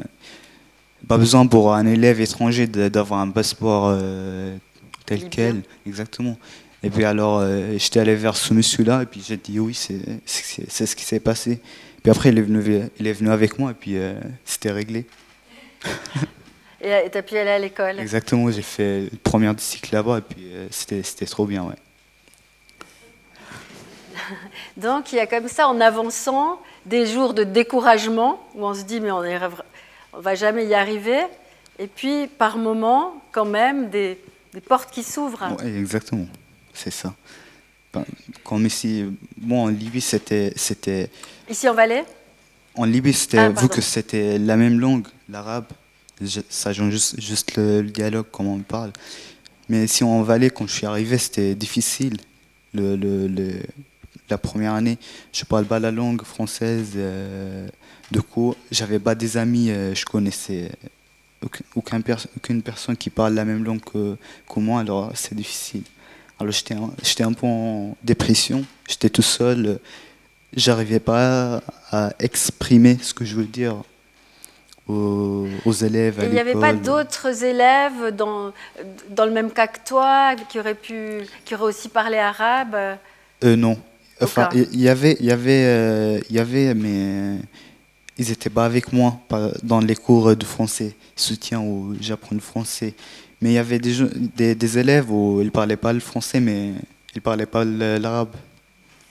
pas besoin pour un élève étranger d'avoir un passeport euh, tel quel. Exactement. Et puis alors, euh, j'étais allé vers ce monsieur-là, et puis j'ai dit oui, c'est, c'est, ce qui s'est passé. Puis après, il est venu, il est venu avec moi, et puis euh, c'était réglé. Et tu as pu aller à l'école Exactement, j'ai fait le première du cycle là-bas et puis euh, c'était trop bien, ouais. Donc il y a comme ça, en avançant, des jours de découragement où on se dit mais on ne va jamais y arriver. Et puis par moments, quand même, des, des portes qui s'ouvrent. Ouais, exactement, c'est ça. Ben, comme ici, bon, en Libye, c'était. Ici en Valais? En Libye, c'était, ah, vu que c'était la même langue, l'arabe, ça change juste, le, dialogue, comment on parle. Mais si en Valais, quand je suis arrivé, c'était difficile. Le, le, la première année, je parle pas la langue française. Euh, de coup, j'avais pas des amis, euh, je connaissais aucun, aucune personne qui parle la même langue que, moi, alors c'est difficile. Alors j'étais un, peu en dépression, j'étais tout seul, j'arrivais pas à exprimer ce que je veux dire aux, élèves. il n'y avait pas d'autres élèves dans, dans le même cas que toi qui auraient, pu, qui auraient aussi parlé arabe? Euh, Non. Enfin, il y avait, il y avait, euh, il y avait, mais ils n'étaient pas avec moi dans les cours de français, soutien où j'apprends le français. Mais il y avait des, des, des, élèves où ils ne parlaient pas le français, mais ils ne parlaient pas l'arabe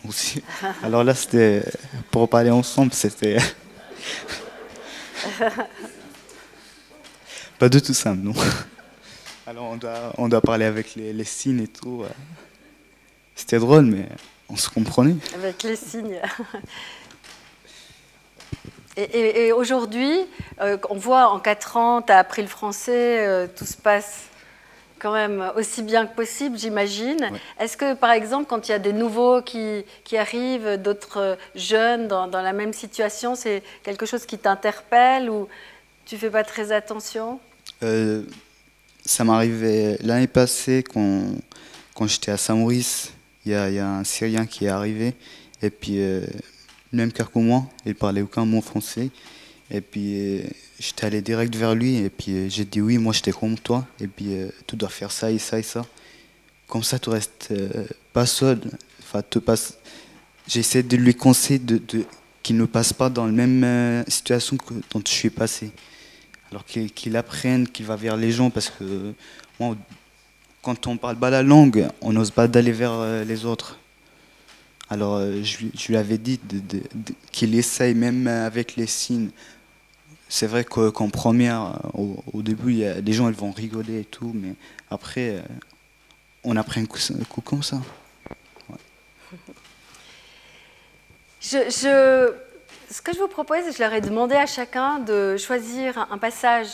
aussi. Alors là, c'était pour parler ensemble, c'était. Pas du tout simple, non. Alors on doit, on doit parler avec les, signes et tout. C'était drôle, mais on se comprenait. Avec les signes. Et, aujourd'hui, euh, on voit en 4 ans, tu as appris le français, euh, tout se passe quand même aussi bien que possible, j'imagine. Est-ce que, par exemple, quand il y a des nouveaux qui, qui arrivent, d'autres jeunes dans, dans, la même situation, c'est quelque chose qui t'interpelle ou tu fais pas très attention? Euh, Ça m'arrivait l'année passée quand, quand j'étais à Saint-Maurice. Il y, y, a un Syrien qui est arrivé et puis euh, même que moi, il parlait aucun mot français. Et puis euh, j'étais allé direct vers lui et puis euh, j'ai dit oui, moi j'étais comme toi et puis euh, tu dois faire ça et ça et ça. Comme ça, tu restes pas seul. Enfin, tu passes. J'essaie de lui conseiller de, qu'il ne passe pas dans la même situation que dont je suis passé. Alors qu'il apprenne, qu'il va vers les gens parce que moi, quand on parle pas la langue, on n'ose pas d'aller vers les autres. Alors je, je, lui avais dit qu'il essaye même avec les signes c'est vrai qu'en première, au, début, y a, les gens ils vont rigoler et tout, mais après, euh, on un coup, un coup comme ça. Je, ce que je vous propose, je leur ai demandé à chacun de choisir un passage.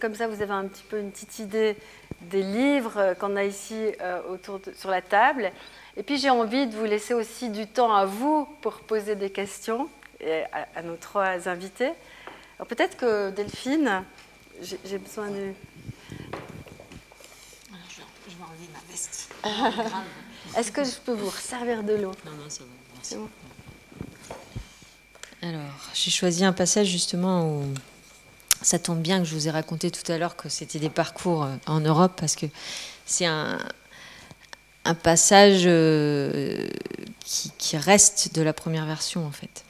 Comme ça, vous avez un petit peu une petite idée des livres qu'on a ici euh, autour sur la table. Et puis j'ai envie de vous laisser aussi du temps à vous pour poser des questions à nos trois invités peut-être que Delphine, j'ai besoin de... Je, vais enlever ma veste. Est-ce que je peux vous servir de l'eau? Non, non, ça va. Merci. Alors, j'ai choisi un passage justement où ça tombe bien que je vous ai raconté tout à l'heure que c'était des parcours euh, en Europe parce que c'est un, un passage euh, qui, qui, reste de la première version en fait.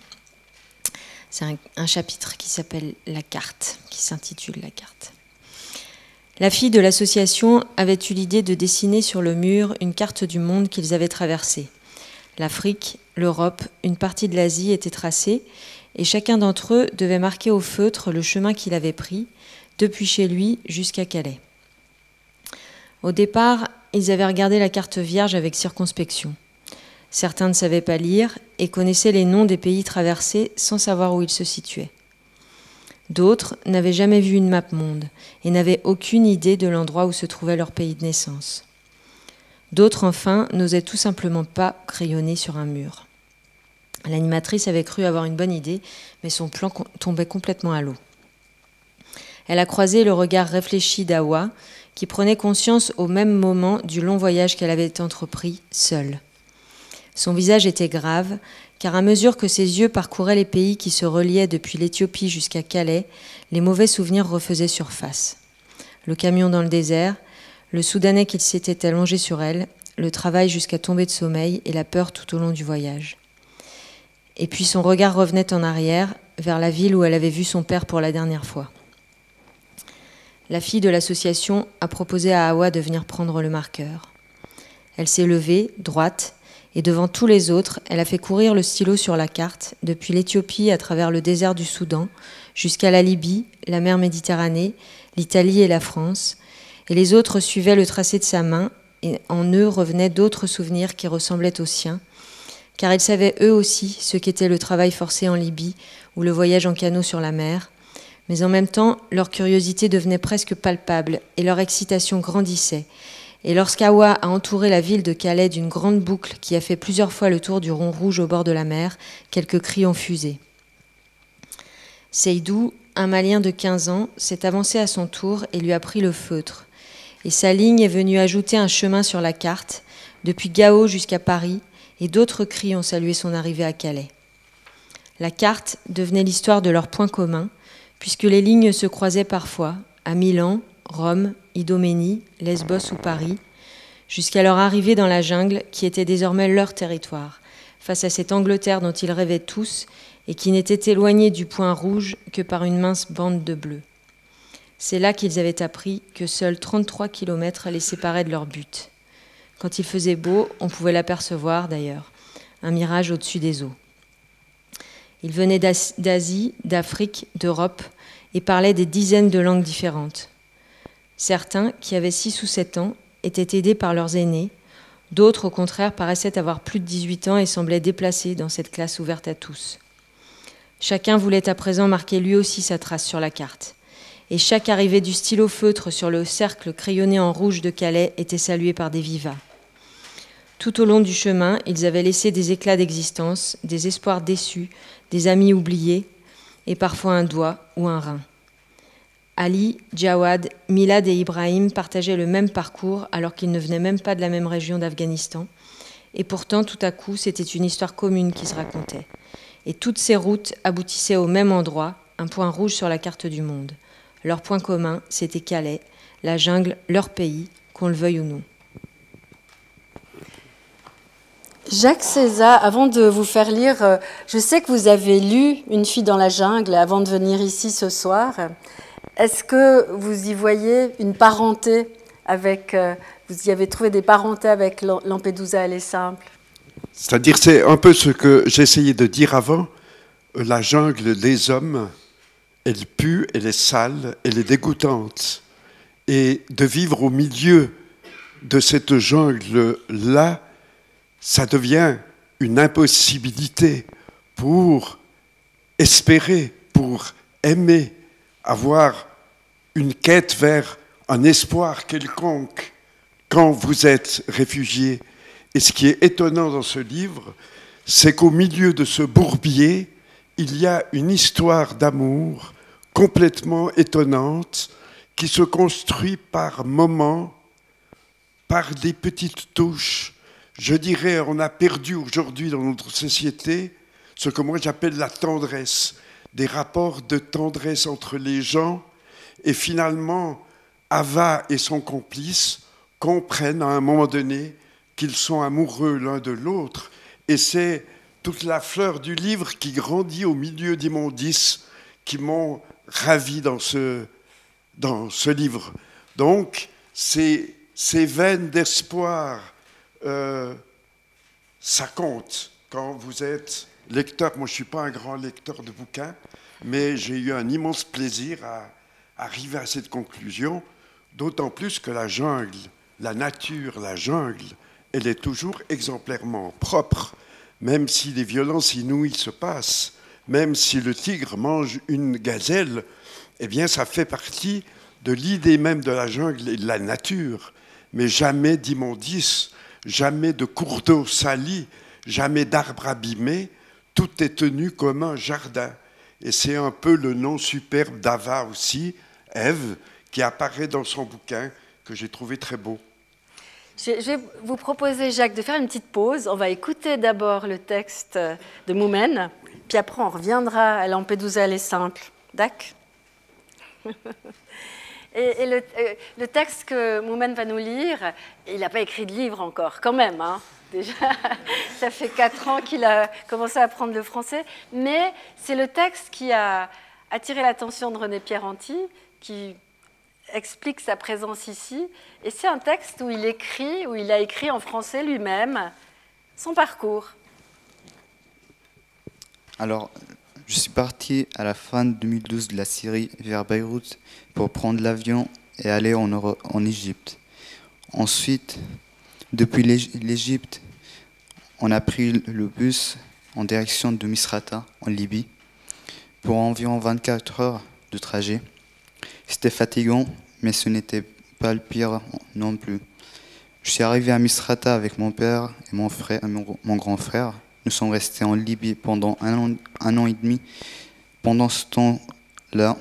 C'est un, chapitre qui s'appelle La carte, qui s'intitule La carte. La fille de l'association avait eu l'idée de dessiner sur le mur une carte du monde qu'ils avaient traversé. L'Afrique, l'Europe, une partie de l'Asie étaient tracées, et chacun d'entre eux devait marquer au feutre le chemin qu'il avait pris, depuis chez lui jusqu'à Calais. Au départ, ils avaient regardé la carte vierge avec circonspection. Certains ne savaient pas lire et connaissaient les noms des pays traversés sans savoir où ils se situaient. D'autres n'avaient jamais vu une map monde et n'avaient aucune idée de l'endroit où se trouvait leur pays de naissance. D'autres, enfin, n'osaient tout simplement pas crayonner sur un mur. L'animatrice avait cru avoir une bonne idée, mais son plan tombait complètement à l'eau. Elle a croisé le regard réfléchi d'Awa, qui prenait conscience au même moment du long voyage qu'elle avait entrepris seule. Son visage était grave, car à mesure que ses yeux parcouraient les pays qui se reliaient depuis l'Éthiopie jusqu'à Calais, les mauvais souvenirs refaisaient surface. Le camion dans le désert, le Soudanais qui s'était allongé sur elle, le travail jusqu'à tomber de sommeil et la peur tout au long du voyage. Et puis son regard revenait en arrière, vers la ville où elle avait vu son père pour la dernière fois. La fille de l'association a proposé à Awa de venir prendre le marqueur. Elle s'est levée, droite, et devant tous les autres, elle a fait courir le stylo sur la carte, depuis l'Éthiopie à travers le désert du Soudan, jusqu'à la Libye, la mer Méditerranée, l'Italie et la France, et les autres suivaient le tracé de sa main, et en eux revenaient d'autres souvenirs qui ressemblaient aux siens, car ils savaient eux aussi ce qu'était le travail forcé en Libye ou le voyage en canot sur la mer, mais en même temps leur curiosité devenait presque palpable et leur excitation grandissait, et lorsqu'Awa a entouré la ville de Calais d'une grande boucle qui a fait plusieurs fois le tour du rond rouge au bord de la mer, quelques cris ont fusé. Seydou, un Malien de 15 ans, s'est avancé à son tour et lui a pris le feutre. Et sa ligne est venue ajouter un chemin sur la carte, depuis Gao jusqu'à Paris, et d'autres cris ont salué son arrivée à Calais. La carte devenait l'histoire de leur point commun, puisque les lignes se croisaient parfois, à Milan, Rome, Idoménie, Lesbos ou Paris, jusqu'à leur arrivée dans la jungle qui était désormais leur territoire, face à cette Angleterre dont ils rêvaient tous et qui n'était éloignée du point rouge que par une mince bande de bleu. C'est là qu'ils avaient appris que seuls 33 kilomètres les séparaient de leur but. Quand il faisait beau, on pouvait l'apercevoir d'ailleurs, un mirage au-dessus des eaux. Ils venaient d'Asie, d'Afrique, d'Europe et parlaient des dizaines de langues différentes. Certains, qui avaient 6 ou 7 ans, étaient aidés par leurs aînés, d'autres, au contraire, paraissaient avoir plus de 18 ans et semblaient déplacés dans cette classe ouverte à tous. Chacun voulait à présent marquer lui aussi sa trace sur la carte. Et chaque arrivée du stylo feutre sur le cercle crayonné en rouge de Calais était saluée par des vivats. Tout au long du chemin, ils avaient laissé des éclats d'existence, des espoirs déçus, des amis oubliés, et parfois un doigt ou un rein. Ali, Jawad, Milad et Ibrahim partageaient le même parcours alors qu'ils ne venaient même pas de la même région d'Afghanistan. Et pourtant, tout à coup, c'était une histoire commune qui se racontait. Et toutes ces routes aboutissaient au même endroit, un point rouge sur la carte du monde. Leur point commun, c'était Calais, la jungle, leur pays, qu'on le veuille ou non. Jacques César, avant de vous faire lire, euh, je sais que vous avez lu Une fille dans la jungle avant de venir ici ce soir. Est-ce que vous y voyez une parenté avec, euh, vous y avez trouvé des parentés avec Lampedusa, elle est simple C'est-à-dire, c'est un peu ce que j'essayais de dire avant. La jungle des hommes, elle pue, elle est sale, elle est dégoûtante. Et de vivre au milieu de cette jungle-là, ça devient une impossibilité pour espérer, pour aimer, avoir une quête vers un espoir quelconque quand vous êtes réfugié. Et ce qui est étonnant dans ce livre, c'est qu'au milieu de ce bourbier, il y a une histoire d'amour complètement étonnante qui se construit par moments, par des petites touches. Je dirais, on a perdu aujourd'hui dans notre société ce que moi j'appelle la tendresse des rapports de tendresse entre les gens, et finalement, Ava et son complice comprennent à un moment donné qu'ils sont amoureux l'un de l'autre, et c'est toute la fleur du livre qui grandit au milieu d'immondices qui m'ont ravi dans ce, dans ce livre. Donc, ces, ces veines d'espoir, euh, ça compte quand vous êtes lecteur, moi je ne suis pas un grand lecteur de bouquins, mais j'ai eu un immense plaisir à arriver à cette conclusion, d'autant plus que la jungle, la nature, la jungle, elle est toujours exemplairement propre, même si des violences inouïes se passent, même si le tigre mange une gazelle, eh bien ça fait partie de l'idée même de la jungle et de la nature, mais jamais d'immondices, jamais de cours d'eau salis, jamais d'arbres abîmés, tout est tenu comme un jardin. Et c'est un peu le nom superbe d'Ava aussi, Ève, qui apparaît dans son bouquin, que j'ai trouvé très beau. Je vais vous proposer, Jacques, de faire une petite pause. On va écouter d'abord le texte de Moumen, puis après on reviendra à Lampedusa les simples. D'accord Et, euh, le, texte que Moumen va nous lire, il n'a pas écrit de livre encore, quand même. Hein. Déjà, ça fait quatre ans qu'il a commencé à apprendre le français. Mais c'est le texte qui a attiré l'attention de René Pierranti, qui explique sa présence ici. Et c'est un texte où il écrit, où il a écrit en français lui-même son parcours. Alors, je suis parti à la fin de 2012 de la Syrie vers Beyrouth pour prendre l'avion et aller en, en Égypte. Ensuite, depuis l'Égypte, on a pris le bus en direction de Misrata, en Libye, pour environ 24 heures de trajet. C'était fatigant, mais ce n'était pas le pire non plus. Je suis arrivé à Misrata avec mon père et mon, frère, mon grand frère. Nous sommes restés en Libye pendant un an, un an et demi. Pendant ce temps-là,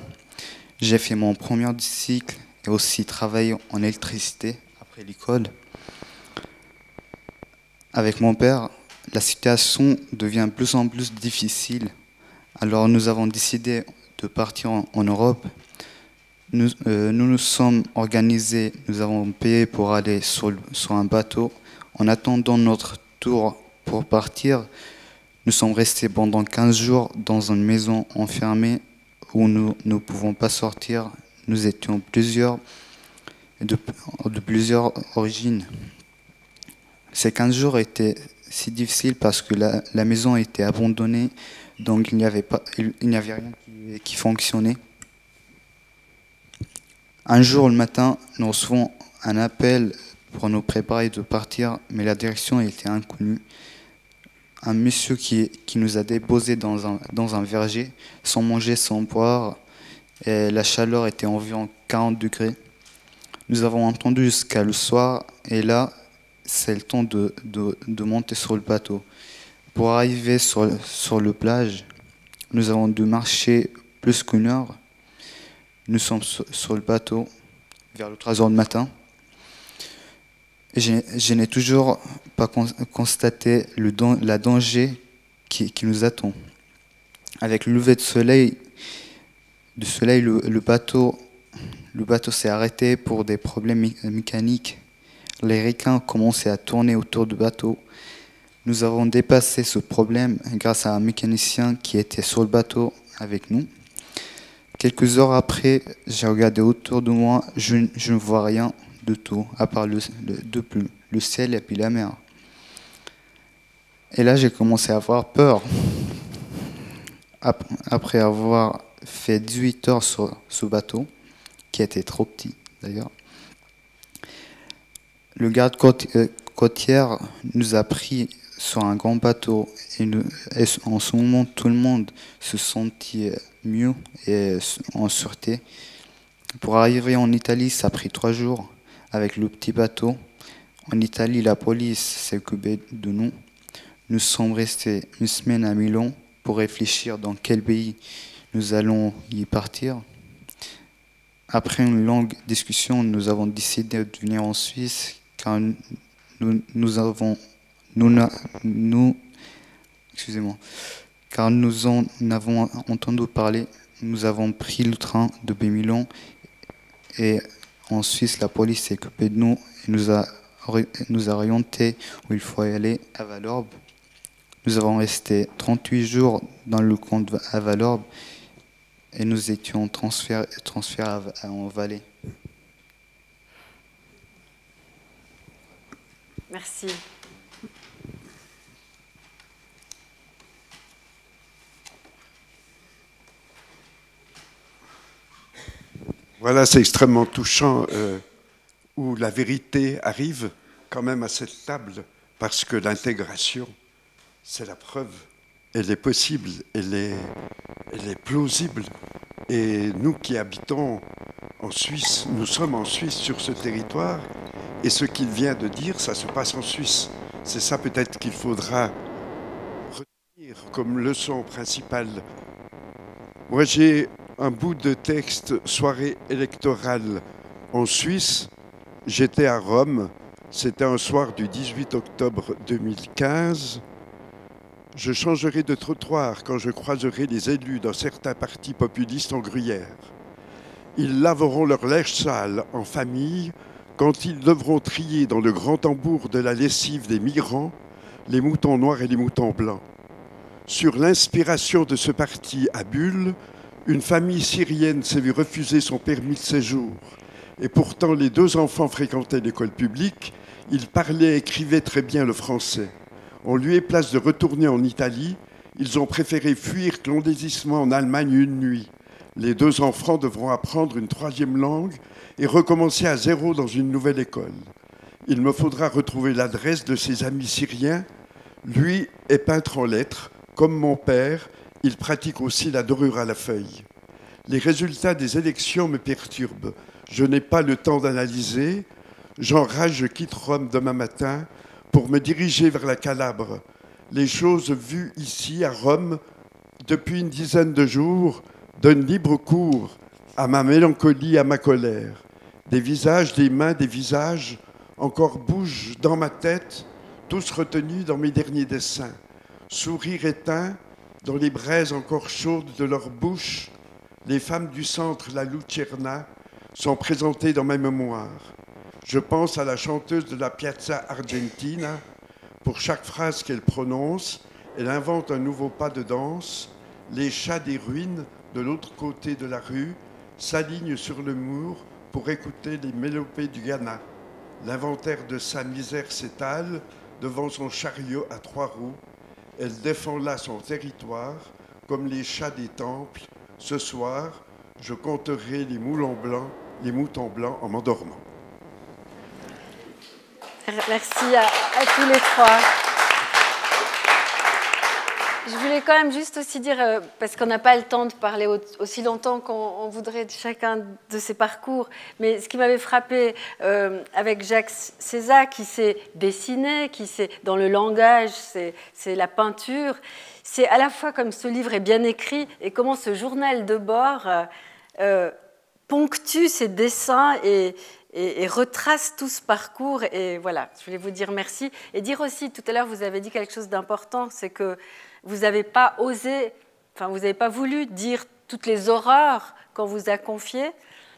j'ai fait mon premier cycle et aussi travaillé en électricité après l'école. Avec mon père, la situation devient de plus en plus difficile. Alors nous avons décidé de partir en, Europe. Nous, euh, nous, nous sommes organisés, nous avons payé pour aller sur, un bateau. En attendant notre tour pour partir, nous sommes restés pendant 15 jours dans une maison enfermée où nous ne pouvons pas sortir. Nous étions plusieurs de plusieurs origines. Ces 15 jours étaient si difficiles parce que la, maison était abandonnée, donc il n'y avait, avait rien qui, fonctionnait. Un jour le matin, nous recevons un appel pour nous préparer de partir, mais la direction était inconnue un monsieur qui, qui nous a déposé dans un, dans un verger, sans manger, sans boire, et la chaleur était environ 40 degrés. Nous avons entendu jusqu'à le soir, et là, c'est le temps de, de, de, monter sur le bateau. Pour arriver sur, sur le plage, nous avons dû marcher plus qu'une heure. Nous sommes sur, le bateau vers le 3 heures du matin. Je, n'ai toujours pas constaté le la danger qui, nous attend. Avec le lever de soleil, du soleil, le, bateau, le bateau s'est arrêté pour des problèmes mécaniques. Les requins commençaient à tourner autour du bateau. Nous avons dépassé ce problème grâce à un mécanicien qui était sur le bateau avec nous. Quelques heures après, j'ai regardé autour de moi, je ne vois rien de tout, à part le, plus, le ciel et puis la mer. Et là, j'ai commencé à avoir peur. Après avoir fait 18 heures sur ce bateau, qui était trop petit d'ailleurs, le garde euh, côtière nous a pris sur un grand bateau et, et, en ce moment tout le monde se sentit mieux et en sûreté. Pour arriver en Italie, ça a pris trois jours avec le petit bateau. En Italie, la police s'est occupée de nous. Nous sommes restés une semaine à Milan pour réfléchir dans quel pays nous allons y partir. Après une longue discussion, nous avons décidé de venir en Suisse car nous, nous avons, nous, nous excusez-moi, car nous en avons entendu parler. Nous avons pris le train de Milan et en Suisse, la police s'est occupée de nous et nous a, nous a orientés où il faut aller à Valorbe. Nous avons resté 38 jours dans le camp à Valorbe et nous étions transférés, transférés en Valais. Merci. Voilà, c'est extrêmement touchant. Euh, où où la vérité arrive quand même à cette table, parce que l'intégration, c'est la preuve. Elle est possible, elle est, plausible. Et nous qui habitons en Suisse, nous sommes en Suisse sur ce territoire, et ce qu'il vient de dire, ça se passe en Suisse. C'est ça peut-être qu'il faudra retenir comme leçon principale. Moi, j'ai un bout de texte soirée électorale en Suisse. J'étais à Rome. C'était un soir du 18 octobre 2015. Je changerai de trottoir quand je croiserai les élus d'un certain parti populiste en Gruyère. Ils laveront leur lèche sale en famille quand ils devront trier dans le grand tambour de la lessive des migrants les moutons noirs et les moutons blancs. Sur l'inspiration de ce parti à Bulle, une famille syrienne s'est vue refuser son permis de séjour. Et pourtant, les deux enfants fréquentaient l'école publique. Ils parlaient et écrivaient très bien le français. On lui est place de retourner en Italie. Ils ont préféré fuir clandestinement en Allemagne une nuit. Les deux enfants devront apprendre une troisième langue et recommencer à zéro dans une nouvelle école. Il me faudra retrouver l'adresse de ses amis syriens. Lui est peintre en lettres, comme mon père, il pratique aussi la dorure à la feuille. Les résultats des élections me perturbent. Je n'ai pas le temps d'analyser. J'enrage, je quitte Rome demain matin pour me diriger vers la Calabre. Les choses vues ici à Rome depuis une dizaine de jours donnent libre cours à ma mélancolie, à ma colère. Des visages, des mains, des visages encore bougent dans ma tête, tous retenus dans mes derniers dessins. Sourire éteint dans les braises encore chaudes de leur bouche, les femmes du centre, la Lucerna, sont présentées dans ma mémoire. Je pense à la chanteuse de la Piazza Argentina. Pour chaque phrase qu'elle prononce, elle invente un nouveau pas de danse. Les chats des ruines de l'autre côté de la rue s'alignent sur le mur pour écouter les mélopées du Ghana. L'inventaire de sa misère s'étale devant son chariot à trois roues. Elle défend là son territoire comme les chats des temples. Ce soir, je compterai les moulons blancs, les moutons blancs en m'endormant. Merci à, tous les trois. Je voulais quand même juste aussi dire, euh, parce qu'on n'a pas le temps de parler aussi longtemps qu'on voudrait de chacun de ces parcours, mais ce qui m'avait frappé euh, avec Jacques César, qui s'est dessiné, qui s'est dans le langage, c'est la peinture, c'est à la fois comme ce livre est bien écrit et comment ce journal de bord euh, ponctue ses dessins et, et, retrace tout ce parcours. Et voilà, je voulais vous dire merci. Et dire aussi, tout à l'heure, vous avez dit quelque chose d'important, c'est que vous n'avez pas osé, enfin, vous n'avez pas voulu dire toutes les horreurs qu'on vous a confiées.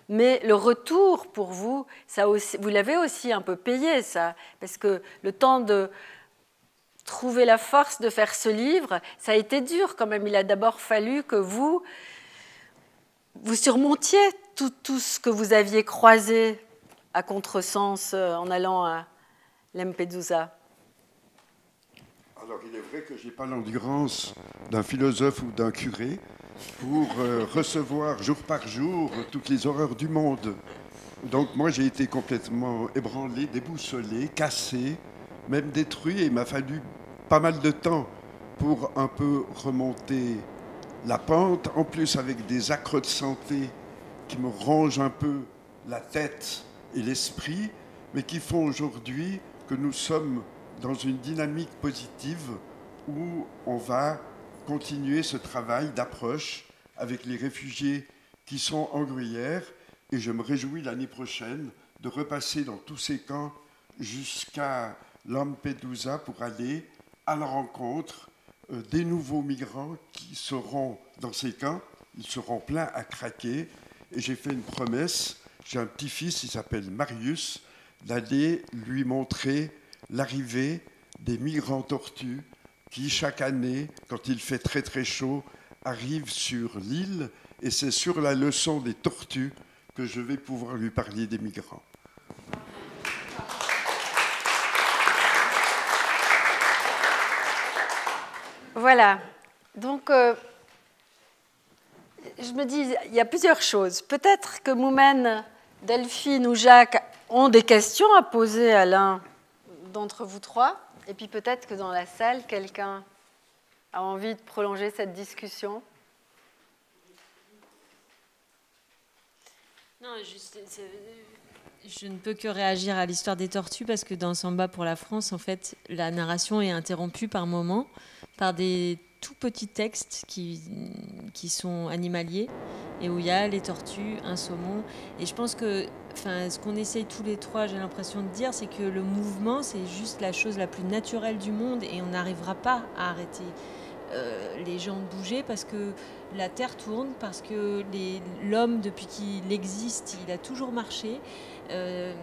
Mais le retour pour vous, ça aussi, vous l'avez aussi un peu payé, ça, parce que le temps de trouver la force de faire ce livre, ça a été dur quand même. Il a d'abord fallu que vous, vous surmontiez tout, tout ce que vous aviez croisé à contresens euh, en allant à Lampedusa Alors, il est vrai que je n'ai pas l'endurance d'un philosophe ou d'un curé pour euh, recevoir jour par jour toutes les horreurs du monde. Donc, moi, j'ai été complètement ébranlé, déboussolé, cassé, même détruit, il m'a fallu pas mal de temps pour un peu remonter la pente, en plus avec des accres de santé qui me rongent un peu la tête et l'esprit, mais qui font aujourd'hui que nous sommes dans une dynamique positive où on va continuer ce travail d'approche avec les réfugiés qui sont en Gruyère. Et je me réjouis l'année prochaine de repasser dans tous ces camps jusqu'à Lampedusa pour aller à la rencontre euh, des nouveaux migrants qui seront dans ces camps. Ils seront pleins à craquer. Et j'ai fait une promesse j'ai un petit-fils, il s'appelle Marius, d'aller lui montrer l'arrivée des migrants tortues qui, chaque année, quand il fait très très chaud, arrivent sur l'île. Et c'est sur la leçon des tortues que je vais pouvoir lui parler des migrants. Voilà. Donc, euh, je me dis, il y a plusieurs choses. Peut-être que Moumen Delphine ou Jacques ont des questions à poser à l'un d'entre vous trois. Et puis peut-être que dans la salle, quelqu'un a envie de prolonger cette discussion. Non, je ne peux que réagir à l'histoire des tortues parce que dans Samba pour la France, en fait, la narration est interrompue par moments par des tout petits textes qui, qui sont animaliers et où il y a les tortues, un saumon. Et je pense que enfin, ce qu'on essaye tous les trois, j'ai l'impression de dire, c'est que le mouvement, c'est juste la chose la plus naturelle du monde et on n'arrivera pas à arrêter euh, les gens bouger parce que la Terre tourne, parce que l'homme, depuis qu'il existe, il a toujours marché. Euh,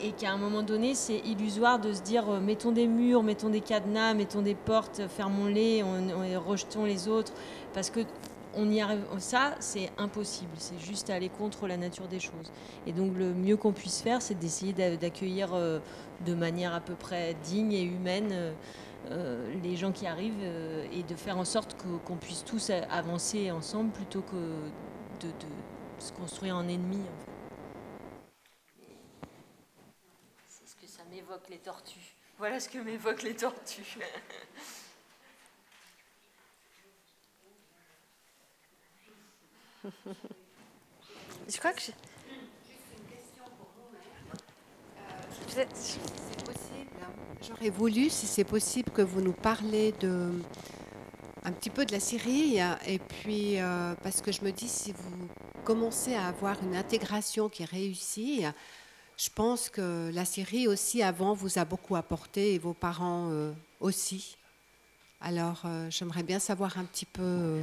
et, qu'à un moment donné, c'est illusoire de se dire euh, mettons des murs, mettons des cadenas, mettons des portes, fermons-les, on, rejetons les autres, parce que on y arrive. Ça, c'est impossible. C'est juste aller contre la nature des choses. Et donc, le mieux qu'on puisse faire, c'est d'essayer d'accueillir euh, de manière à peu près digne et humaine euh, les gens qui arrivent et de faire en sorte qu'on puisse tous avancer ensemble plutôt que de, se construire en ennemi. m'évoquent les tortues. Voilà ce que m'évoquent les tortues. Je crois que je... J'aurais voulu, si c'est possible, que vous nous parlez de un petit peu de la Syrie, et puis euh, parce que je me dis si vous commencez à avoir une intégration qui réussit, je pense que la Syrie aussi avant vous a beaucoup apporté et vos parents euh, aussi. Alors euh, j'aimerais bien savoir un petit peu,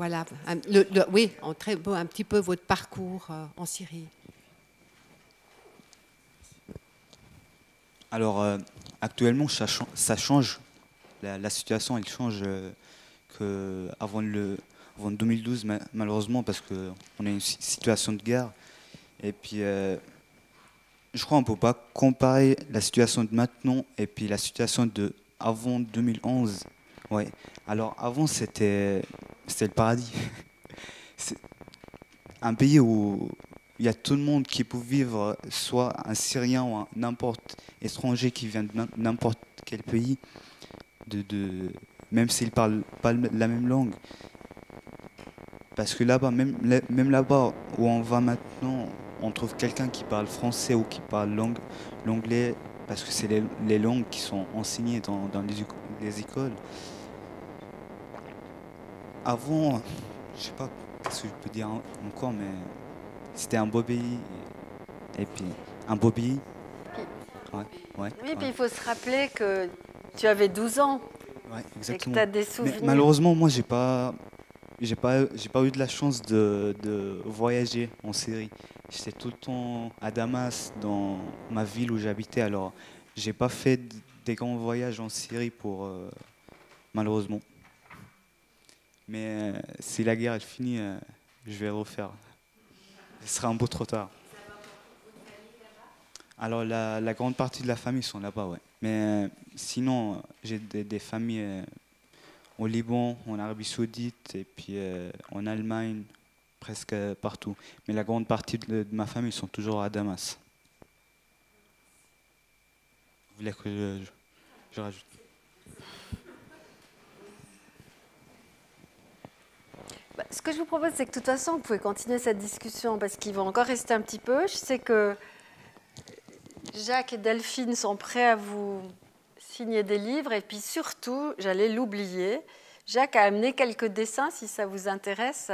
euh, voilà, oui, un, très beau, un petit peu votre parcours en Syrie. Alors actuellement ça, change, la, situation elle change que avant le avant 2012 malheureusement parce qu'on a une situation de guerre et puis je crois qu'on ne peut pas comparer la situation de maintenant et puis la situation de avant 2011. Ouais. Alors avant c'était le paradis. C'est un pays où il y a tout le monde qui peut vivre, soit un Syrien ou n'importe étranger qui vient de n'importe quel pays, de, même s'il parle pas la même langue. Parce que là-bas, même, même là-bas où on va maintenant, on trouve quelqu'un qui parle français ou qui parle l'anglais, parce que c'est les, langues qui sont enseignées dans, les, écoles. Avant, je sais pas ce que je peux dire encore, mais c'était un beau pays. Et puis, un beau pays. Ouais, oui, puis il faut se rappeler que tu avais 12 ans. Exactement. Et que tu as des souvenirs. Mais malheureusement, moi, j'ai pas, j'ai pas, j'ai pas eu de la chance de, de voyager en Syrie. J'étais tout le temps à Damas, dans ma ville où j'habitais. Alors, j'ai pas fait des grands voyages en Syrie pour euh, malheureusement. Mais euh, si la guerre est finie, euh, je vais refaire. Ce sera un peu trop tard. Alors la, la, grande partie de la famille sont là-bas, ouais. Mais sinon, j'ai des, des, familles au Liban, en Arabie Saoudite et puis en Allemagne, presque partout. Mais la grande partie de, ma famille sont toujours à Damas. Vous voulez que je, rajoute? Bah, Ce que je vous propose, c'est que de toute façon, vous pouvez continuer cette discussion parce qu'il va encore rester un petit peu. Je sais que Jacques et Delphine sont prêts à vous signer des livres et puis surtout, j'allais l'oublier, Jacques a amené quelques dessins si ça vous intéresse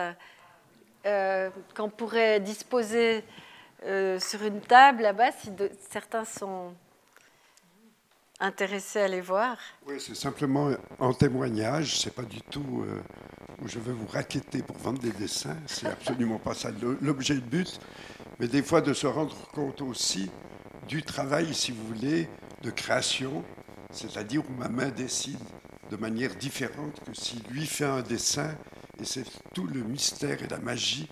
euh, qu'on pourrait disposer euh, sur une table là-bas si certains sont intéressés à les voir Oui, c'est simplement en témoignage. C'est pas du tout euh, où je veux vous raqueter pour vendre des dessins. C'est absolument pas ça l'objet de but. Mais des fois de se rendre compte aussi du travail, si vous voulez, de création, c'est-à-dire où ma main décide de manière différente que si lui fait un dessin et c'est tout le mystère et la magie,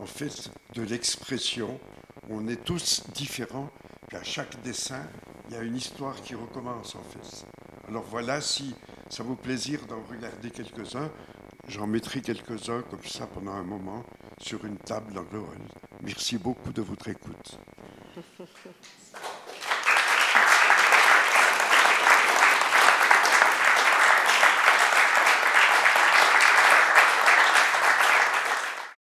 en fait, de l'expression. On est tous différents, qu'à chaque dessin, il y a une histoire qui recommence, en fait. Alors voilà, si ça vaut plaisir d'en regarder quelques-uns, j'en mettrai quelques-uns comme ça pendant un moment sur une table dans le hall. Merci beaucoup de votre écoute.